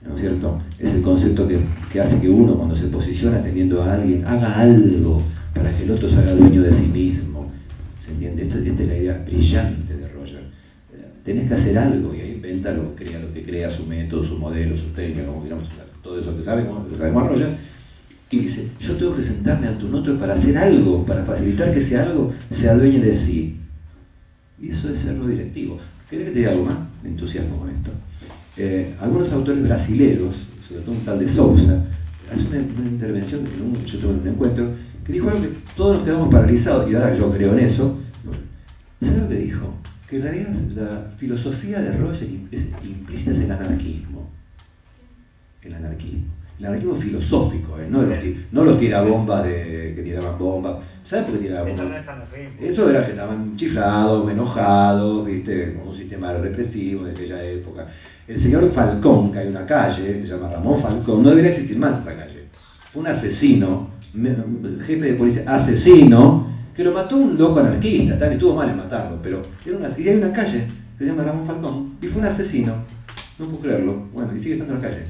¿no es cierto? Es el concepto que, que hace que uno, cuando se posiciona teniendo a alguien, haga algo para que el otro se haga dueño de sí mismo. ¿Se entiende? Esta, esta es la idea brillante de Roger. Eh, Tenés que hacer algo, y ahí inventa lo que crea, lo que crea, su método, su modelo, su técnica, como queramos, todo eso que sabemos, lo que sabemos a Roger. Y dice, yo tengo que sentarme ante un otro para hacer algo, para facilitar que ese algo sea dueño de sí. Y eso es ser no directivo. ¿Querés que te diga algo más? Me entusiasmo con esto. Eh, algunos autores brasileños, sobre todo un tal de Sousa, hace una, intervención, en un- yo tuve un encuentro, que dijo algo que todos nos quedamos paralizados, y ahora yo creo en eso. ¿Sabes lo que dijo? Que en realidad la filosofía de Roger es implícita es el anarquismo. El anarquismo. El anarquismo filosófico, ¿eh? no, los, ti- no los tirabombas de, que tiraban bombas. ¿Sabes por qué tiraban Eso no bombas? es anarquismo. Eso era que estaban chiflados, enojados, ¿viste? con un sistema represivo de aquella época. El señor Falcón, que hay una calle, se llama Ramón Falcón, no debería existir más esa calle. Fue un asesino jefe de policía asesino, que lo mató un loco anarquista, tal, estuvo mal en matarlo, pero era una, y hay una calle que se llama Ramón Falcón, y fue un asesino, no puedo creerlo, bueno, y sigue estando en la calle.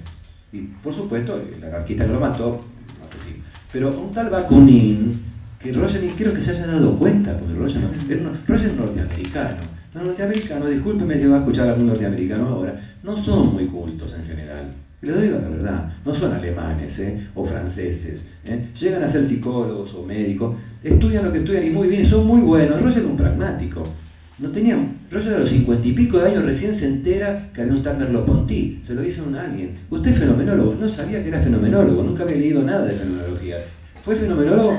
Y por supuesto, el anarquista que lo mató, asesino. Pero un tal Bakunin, que Roger ni creo que se haya dado cuenta, porque Roger, no, es norteamericano. Los norteamericanos, discúlpeme si va a escuchar a algún norteamericano ahora, no son muy cultos en general. Les digo la verdad, no son alemanes ¿eh? o franceses. ¿eh? Llegan a ser psicólogos o médicos, estudian lo que estudian y muy bien, son muy buenos. Roger era un pragmático. No tenía, Roger a los cincuenta y pico de años recién se entera que había un tal Merleau-Ponty, se lo dice un alguien. Usted es fenomenólogo, no sabía que era fenomenólogo, nunca había leído nada de fenomenología. Fue fenomenólogo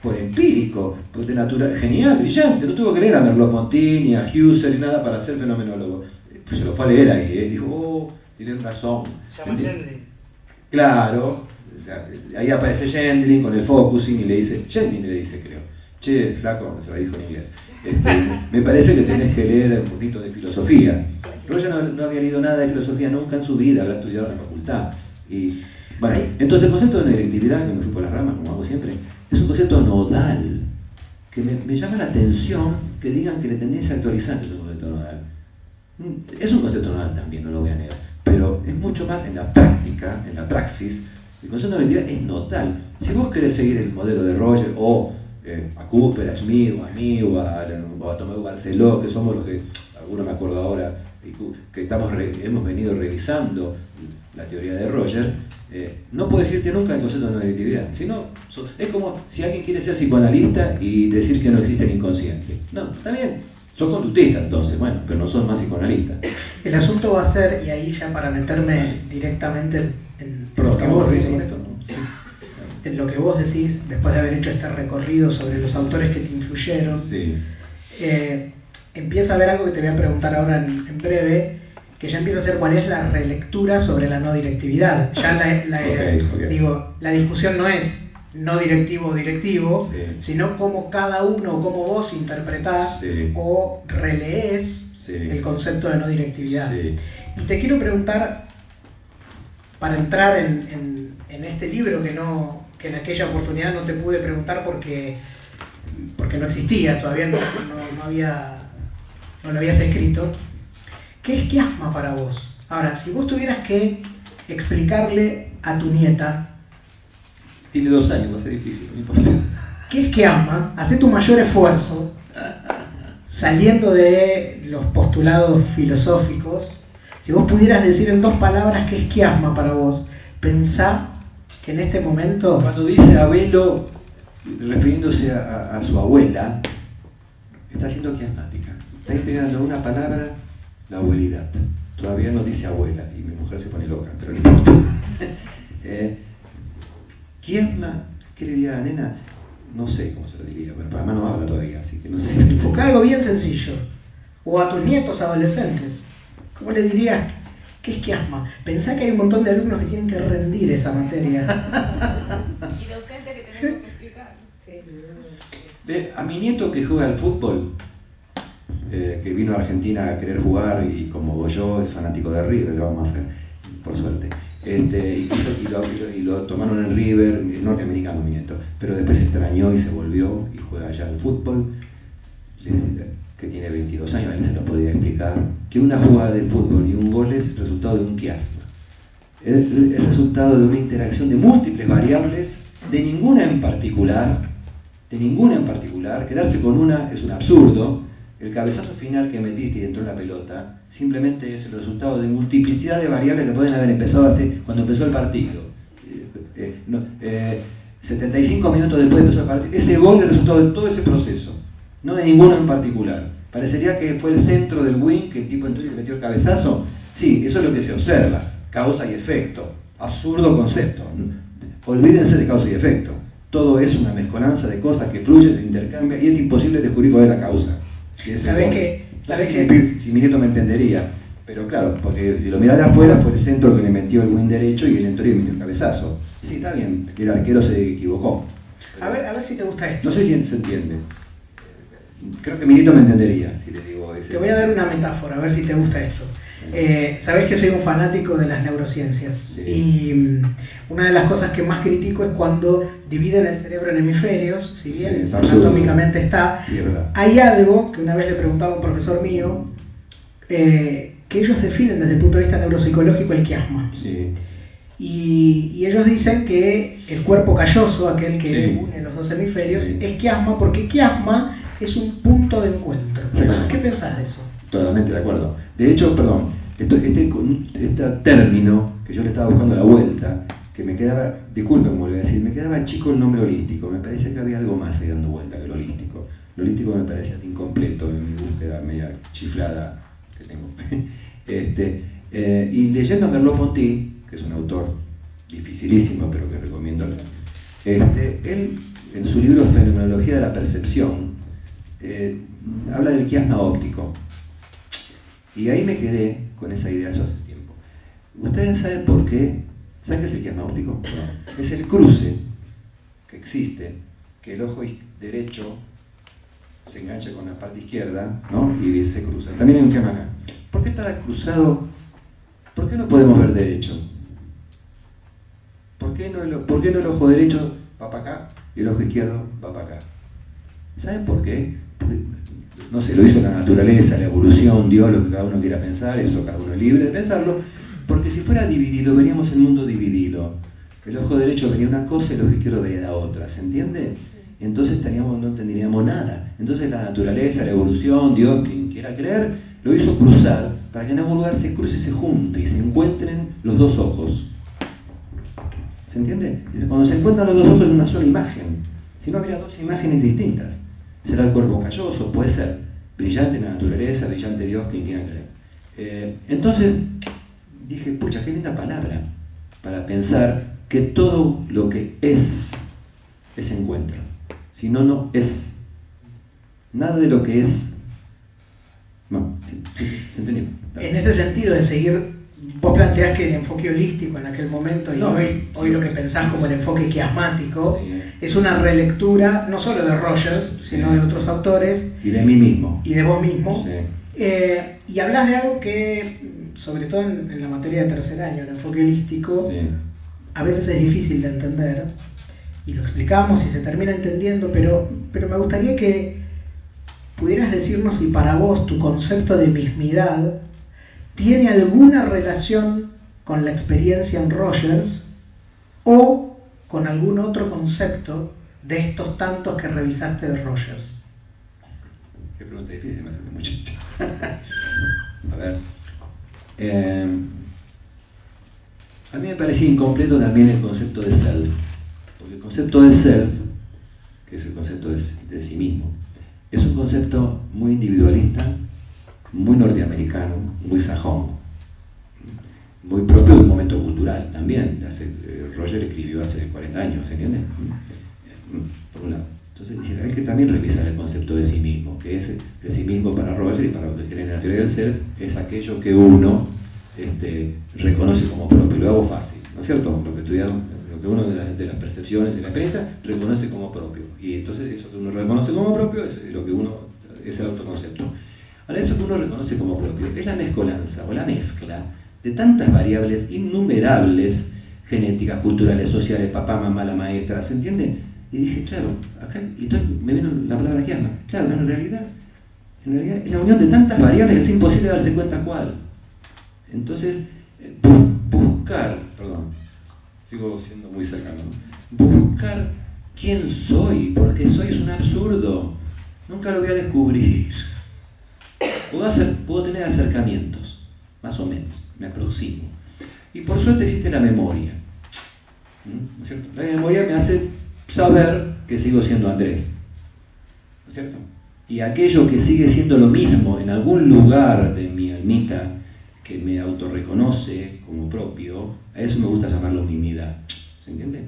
por empírico, por de natural, genial, brillante, no tuvo que leer a Merleau-Ponty ni a Husserl ni nada para ser fenomenólogo. Pues se lo fue a leer ahí, ¿eh? dijo, oh, tienen razón. Se llama Gentry. Claro, o sea, ahí aparece Gendlin con el focusing y le dice, Gendlin le dice creo, che, flaco, se lo dijo en inglés, este, me parece que tenés que leer un poquito de filosofía. Roger no, no había leído nada de filosofía nunca en su vida, había estudiado en la facultad. Y, bueno, entonces el concepto de no directividad, que me fui por las ramas, como hago siempre, es un concepto nodal, que me, me llama la atención que digan que le tenés actualizante ese concepto nodal. Mm, Es un concepto nodal también, no lo voy a negar, pero es mucho más en la práctica, en la praxis. El concepto de identidad es nodal. Si vos querés seguir el modelo de Roger o eh, a Cooper, a Schmidt, a mí, o a, a Tomeu Barceló, que somos los que, algunos me acuerdo ahora, que estamos hemos venido revisando la teoría de Roger, eh, no puedo decirte nunca el concepto de identidad. Sino, es como si alguien quiere ser psicoanalista y decir que no existe el inconsciente. No, está bien. Son conductistas entonces, bueno, pero no son más psicoanalistas. El asunto va a ser, y ahí ya para meterme directamente en, en lo que vos. En lo que vos decís, después de haber hecho este recorrido sobre los autores que te influyeron, Sí. eh, empieza a haber algo que te voy a preguntar ahora en, en breve, que ya empieza a ser cuál es la relectura sobre la no directividad. Ya la, digo, la discusión no es no directivo o directivo, Sí. sino cómo cada uno, cómo vos interpretás Sí. o relees el concepto de no directividad. Y te quiero preguntar, para entrar en, en- en este libro que, no, que en aquella oportunidad no te pude preguntar porque, porque no existía, todavía no, no- no había, no lo habías escrito, ¿qué es quiasma para vos? Ahora, si vos tuvieras que explicarle a tu nieta Tiene dos años, va a ser difícil, no importa. ¿Qué es quiasma? Hacé tu mayor esfuerzo saliendo de los postulados filosóficos. Si vos pudieras decir en dos palabras qué es quiasma para vos, pensá que en este momento Cuando dice abuelo, refiriéndose a, su abuela, está siendo quiasmática. Está integrando una palabra, la abuelidad. Todavía no dice abuela y mi mujer se pone loca, pero no importa. eh, quiasma, ¿qué le diría a la nena? No sé cómo se lo diría, pero para no habla todavía, así que no sé. enfocá algo bien sencillo. O a tus nietos adolescentes. ¿Cómo le dirías qué es quiasma? Pensá que hay un montón de alumnos que tienen que rendir esa materia. Y docente que tenemos que explicar. A mi nieto que juega al fútbol, eh, que vino a Argentina a querer jugar y como yo es fanático de River, le vamos a hacer, por suerte. Este, y, quiso- y lo, y lo- y lo tomaron en River, es norteamericano mi nieto, pero después se extrañó y se volvió y juega allá al fútbol, que tiene 22 años, él se lo podía explicar, que una jugada de fútbol y un gol es resultado de un quiasma. Es resultado de una interacción de múltiples variables, de ninguna en particular, de ninguna en particular, quedarse con una es un absurdo, el cabezazo final que metiste y entró en la pelota simplemente es el resultado de multiplicidad de variables que pueden haber empezado hace, cuando empezó el partido. Eh, eh, no, eh, 75 minutos después de empezar el partido, ese gol es el resultado de todo ese proceso, no de ninguno en particular. Parecería que fue el centro del wing que el tipo le metió el cabezazo. Sí, eso es lo que se observa, causa y efecto. Absurdo concepto. Olvídense de causa y efecto. Todo es una mezcolanza de cosas que fluyen, se intercambian y es imposible descubrir cuál es la causa. Y ese ¿Sabés gol. qué? No ¿Sabés sé qué? si mi- Si mi nieto me entendería. Pero claro, porque si lo mirás de afuera fue el centro que le metió el wing derecho y él entró y metió el cabezazo. Sí, está bien, el arquero se equivocó. A ver, a ver si te gusta esto. No sé si se entiende. Creo que mi nieto me entendería si le digo ese. Te voy a dar una metáfora, a ver si te gusta esto. Eh, Sabés que soy un fanático de las neurociencias Sí. y mm, una de las cosas que más critico es cuando dividen el cerebro en hemisferios, si bien anatómicamente está, Sí, es verdad. hay algo que una vez le preguntaba a un profesor mío, eh, que ellos definen desde el punto de vista neuropsicológico el quiasma. Y, y ellos dicen que el cuerpo calloso, aquel que une los dos hemisferios, es quiasma porque quiasma es un punto de encuentro. Sí. ¿Qué pensás de eso? totalmente de acuerdo. De hecho, perdón, esto- este, este término que yo le estaba buscando la vuelta, que me quedaba, disculpen como le voy a decir, me quedaba chico el nombre holístico, me parecía que había algo más ahí dando vuelta que el holístico. Lo holístico me parecía incompleto en mi búsqueda media chiflada que tengo. este, eh, y leyendo a Merleau-Ponty, que es un autor dificilísimo, pero que recomiendo, este, él en su libro Fenomenología de la Percepción, eh, habla del quiasma óptico. Y ahí me quedé con esa idea hace tiempo. ¿Ustedes saben por qué? ¿Saben qué es el quiasma óptico? Es el cruce que existe, que el ojo derecho se engancha con la parte izquierda ¿no? y se cruza. También hay un quiasma acá. ¿Por qué está cruzado? ¿Por qué no podemos ver derecho? ¿Por qué no el, por qué no el ojo derecho va para acá y el ojo izquierdo va para acá? ¿Saben por qué? Porque, no sé, lo hizo la naturaleza, la evolución, Dios, lo que cada uno quiera pensar, eso cada uno es libre de pensarlo, porque si fuera dividido, veríamos el mundo dividido. El ojo derecho vería una cosa y el ojo izquierdo vería la otra, ¿se entiende? Entonces estaríamos, no entenderíamos nada. Entonces la naturaleza, la evolución, Dios, quien quiera creer, lo hizo cruzar para que en algún lugar se cruce y se junte y se encuentren los dos ojos. ¿Se entiende? Cuando se encuentran los dos ojos en una sola imagen, si no habría dos imágenes distintas. Será el cuerpo calloso, puede ser brillante la naturaleza, brillante Dios, quien quiera creer. Eh, entonces dije, pucha, qué linda palabra para pensar que todo lo que es es encuentro. Si no, no es. Nada de lo que es. No, sí, sí, se entendió. En ese sentido de seguir, vos planteás que el enfoque holístico en aquel momento y No, hoy, sí. hoy lo que pensás como el enfoque quiasmático. Es una relectura no solo de Rogers, sino de otros autores Y de mí mismo. y de vos mismo. Sí. Eh, y hablas de algo que, sobre todo en, en la materia de tercer año, el enfoque holístico, Sí. a veces es difícil de entender y lo explicamos y se termina entendiendo, pero, pero me gustaría que pudieras decirnos si para vos tu concepto de mismidad tiene alguna relación con la experiencia en Rogers o con algún otro concepto de estos tantos que revisaste de Rogers. Qué pregunta difícil me hace muchacho. A ver. eh, a mí me parecía incompleto también el concepto de self. Porque el concepto de self, que es el concepto de, de sí mismo, es un concepto muy individualista, muy norteamericano, muy sajón, muy propio de un momento cultural también. Hace, eh, Roger escribió hace 40 años, ¿se entiende? Mm, Por un lado. Entonces hay que también revisar el concepto de sí mismo, que es el sí mismo para Roger y para los que creen en la teoría del ser, es aquello que uno este, reconoce como propio. Lo hago fácil, ¿no es cierto? Lo que estudiaron, lo que uno de, la- de las percepciones y la experiencia reconoce como propio. Y entonces eso que uno reconoce como propio es lo que uno, es el autoconcepto. Ahora, eso que uno reconoce como propio es la mezcolanza o la mezcla de tantas variables innumerables, genéticas, culturales, sociales, papá, mamá, la maestra, ¿se entiende? Y dije, claro, acá y entonces me vino la palabra quiasma. Claro, en realidad, en realidad es la unión de tantas variables que es imposible darse cuenta cuál. Entonces, eh, bu- buscar, perdón, sigo siendo muy cercano, ¿no? buscar quién soy, porque soy es un absurdo, nunca lo voy a descubrir. Puedo, hacer, puedo tener acercamientos, más o menos, me aproximo. Y por suerte existe la memoria. ¿No es cierto? La memoria me hace saber que sigo siendo Andrés. ¿No es cierto? Y aquello que sigue siendo lo mismo en algún lugar de mi almita que me autorreconoce como propio, a eso me gusta llamarlo mimidad. ¿Se entiende?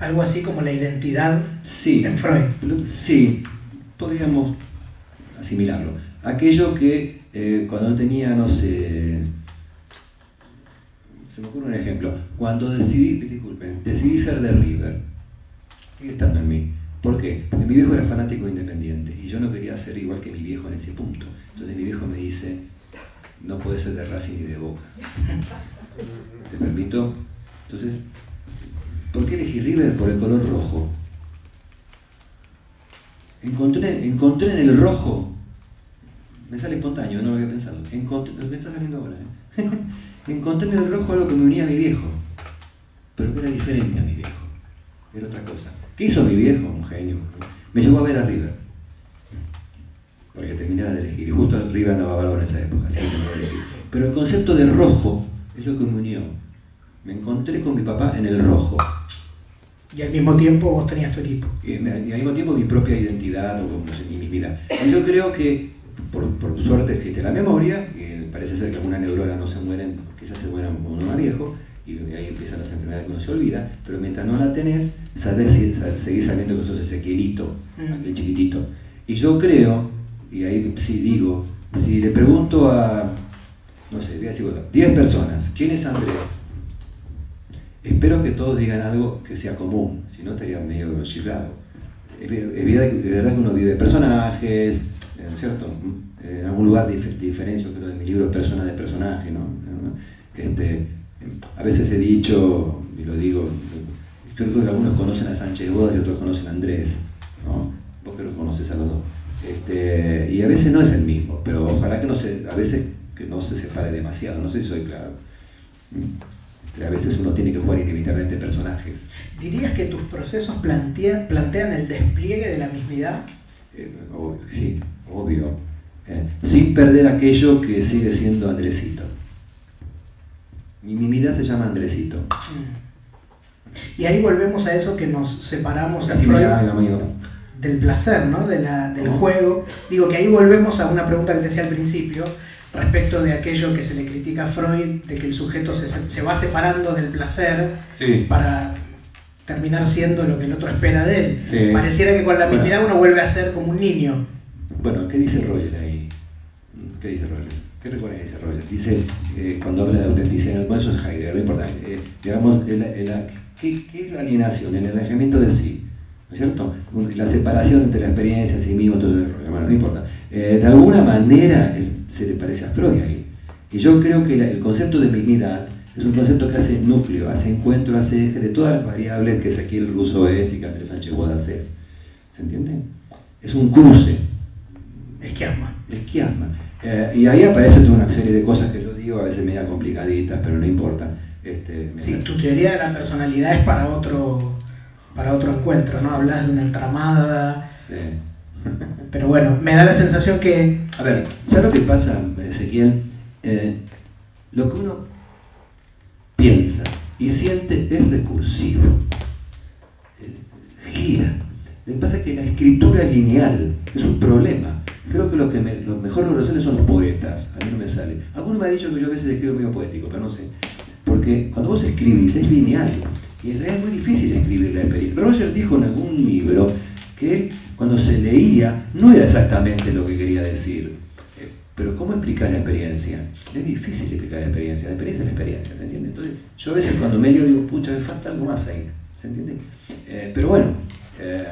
Algo así como la identidad Sí, en Freud. Sí, podríamos asimilarlo. Aquello que eh, cuando tenía, no sé, se me ocurre un ejemplo. Cuando decidí, disculpen, decidí ser de River, sigue estando en mí. ¿Por qué? Porque mi viejo era fanático independiente y yo no quería ser igual que mi viejo en ese punto. Entonces mi viejo me dice, no puede ser de Racing ni de Boca. ¿Te permito? Entonces, ¿por qué elegí River? Por el color rojo. Encontré, encontré en el rojo, me sale espontáneo, no lo había pensado, encontré, me está saliendo ahora, ¿eh? Encontré en el rojo algo que me unía a mi viejo, pero que era diferente a mi viejo, era otra cosa. ¿Qué hizo mi viejo? Un genio. Me llevó a ver a River, para que terminara de elegir, y justo River andaba bárbaro en esa época, así que terminé de elegir. Pero el concepto de rojo es lo que me unió. Me encontré con mi papá en el rojo. Y al mismo tiempo vos tenías tu equipo. y, al mismo tiempo mi propia identidad o como se- mi vida. Y yo creo que por, por suerte existe la memoria, y parece ser que algunas neuronas no se mueren, se cuando uno más viejo, y ahí empiezan las enfermedades que uno se olvida, pero mientras no la tenés, sabés, si- seguís sabiendo que sos ese quielito, Mm. aquel chiquitito. Y yo creo, y ahí sí digo, si le pregunto a, no sé, voy a decir, bueno, 10 personas, ¿quién es Andrés? Espero que todos digan algo que sea común, si no estaría medio chiflado. Es ve- es verdad, que uno vive personajes, ¿no es ¿cierto? En algún lugar dif- diferencio, creo, en mi libro Persona de Personaje, ¿no? Este, a veces he dicho, y lo digo, creo que algunos conocen a Sánchez Boda y otros conocen a Andrés, ¿no? Vos que lo conoces a los dos. Este, y a veces no es el mismo, pero ojalá que no se, a veces que no se separe demasiado, no sé si soy claro. A veces uno tiene que jugar inevitablemente personajes. ¿Dirías que tus procesos plantea- plantean el despliegue de la mismidad? Eh, ob- sí, obvio. Eh, sin perder aquello que sigue siendo Andresito. Mi mimidad se llama Andresito. Y ahí volvemos a eso que nos separamos del placer, ¿no? De la- del ¿Cómo? juego. Digo que ahí volvemos a una pregunta que te decía al principio, respecto de aquello que se le critica a Freud, de que el sujeto se, se va separando del placer Sí. para terminar siendo lo que el otro espera de él. Sí. Pareciera que con la Bueno. mismidad uno vuelve a ser como un niño. Bueno, ¿qué dice Roger ahí? ¿Qué dice Roger? ¿Qué recuerda que dice Roger? Dice, eh, cuando habla de autenticidad, bueno, eso es Heidegger, no importa. eh, digamos, el- el- ¿qué, qué es la alienación? El alejamiento de sí, ¿no es cierto? La separación entre la experiencia, sí mismo, todo el rollo. Bueno, no importa. Eh, de alguna manera él se le parece a Freud ahí. Y yo creo que la- el concepto de mismidad es un concepto que hace núcleo, hace encuentro, hace eje de todas las variables que Ezequiel Russo es y que Andrés Sánchez Bodas es. ¿Se entiende? Es un cruce, Es que ama. el quiasma. Eh, y ahí aparece toda una serie de cosas que yo digo, a veces media complicaditas, pero no importa. Este, Sí, tu teoría de la personalidad es para otro, para otro encuentro, ¿no? Hablas de una entramada, Sí. pero bueno, me da la sensación que A ver, ¿sabes lo que pasa, Ezequiel? Eh, lo que uno piensa y siente es recursivo. Eh, gira. Lo que pasa es que la escritura es lineal, es un problema. Creo que los que los mejores relaciones son los poetas, a mí no me sale. Algunos me han dicho que yo a veces escribo medio poético, pero no sé. Porque cuando vos escribís es lineal y en realidad es muy difícil escribir la experiencia. Roger dijo en algún libro que cuando se leía no era exactamente lo que quería decir. Eh, Pero ¿cómo explicar la experiencia? Es difícil explicar la experiencia, la experiencia es la experiencia, ¿se entiende? Entonces, yo a veces cuando me leo digo, pucha, me falta algo más ahí, ¿se entiende? Eh, pero bueno, eh,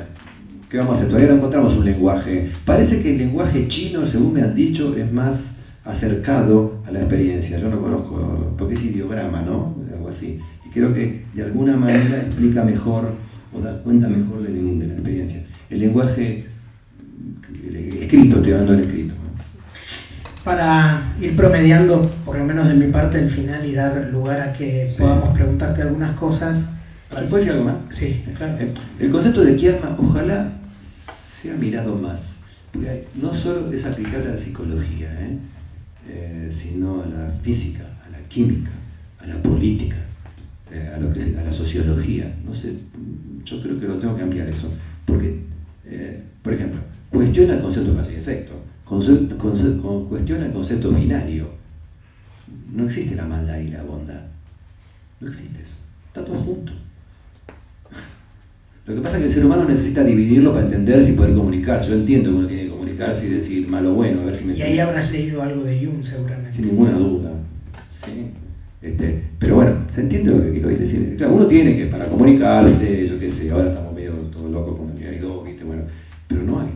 ¿qué vamos a hacer? Todavía no encontramos un lenguaje. Parece que el lenguaje chino, según me han dicho, es más acercado a la experiencia. Yo no conozco, porque es ideograma, ¿no? Algo así. Y creo que de alguna manera explica mejor o da cuenta mejor de, de la experiencia. El lenguaje el escrito, estoy hablando del escrito. para ir promediando, por lo menos de mi parte, el final y dar lugar a que Sí. podamos preguntarte algunas cosas. ¿Puedo decir algo más? Sí, claro. El concepto de Kierma, ojalá sea mirado más, no solo es aplicable a la psicología, ¿eh? Eh, sino a la física, a la química, a la política, eh, a, lo que, a la sociología. No sé, yo creo que lo tengo que ampliar eso, porque, eh, por ejemplo, cuestiona el concepto causa y efecto, cuestiona el concepto binario. No existe la maldad y la bondad. No existe eso. Está todo junto. Lo que pasa es que el ser humano necesita dividirlo para entenderse y poder comunicarse. Yo entiendo que uno tiene que comunicarse y decir malo bueno, a ver si me. Y ahí habrás leído algo de Jung, seguramente. Sin ninguna duda. Este, pero bueno, ¿se entiende lo que quiero decir? Claro, uno tiene que, para comunicarse, yo qué sé, ahora estamos medio todos locos con el que pero no hay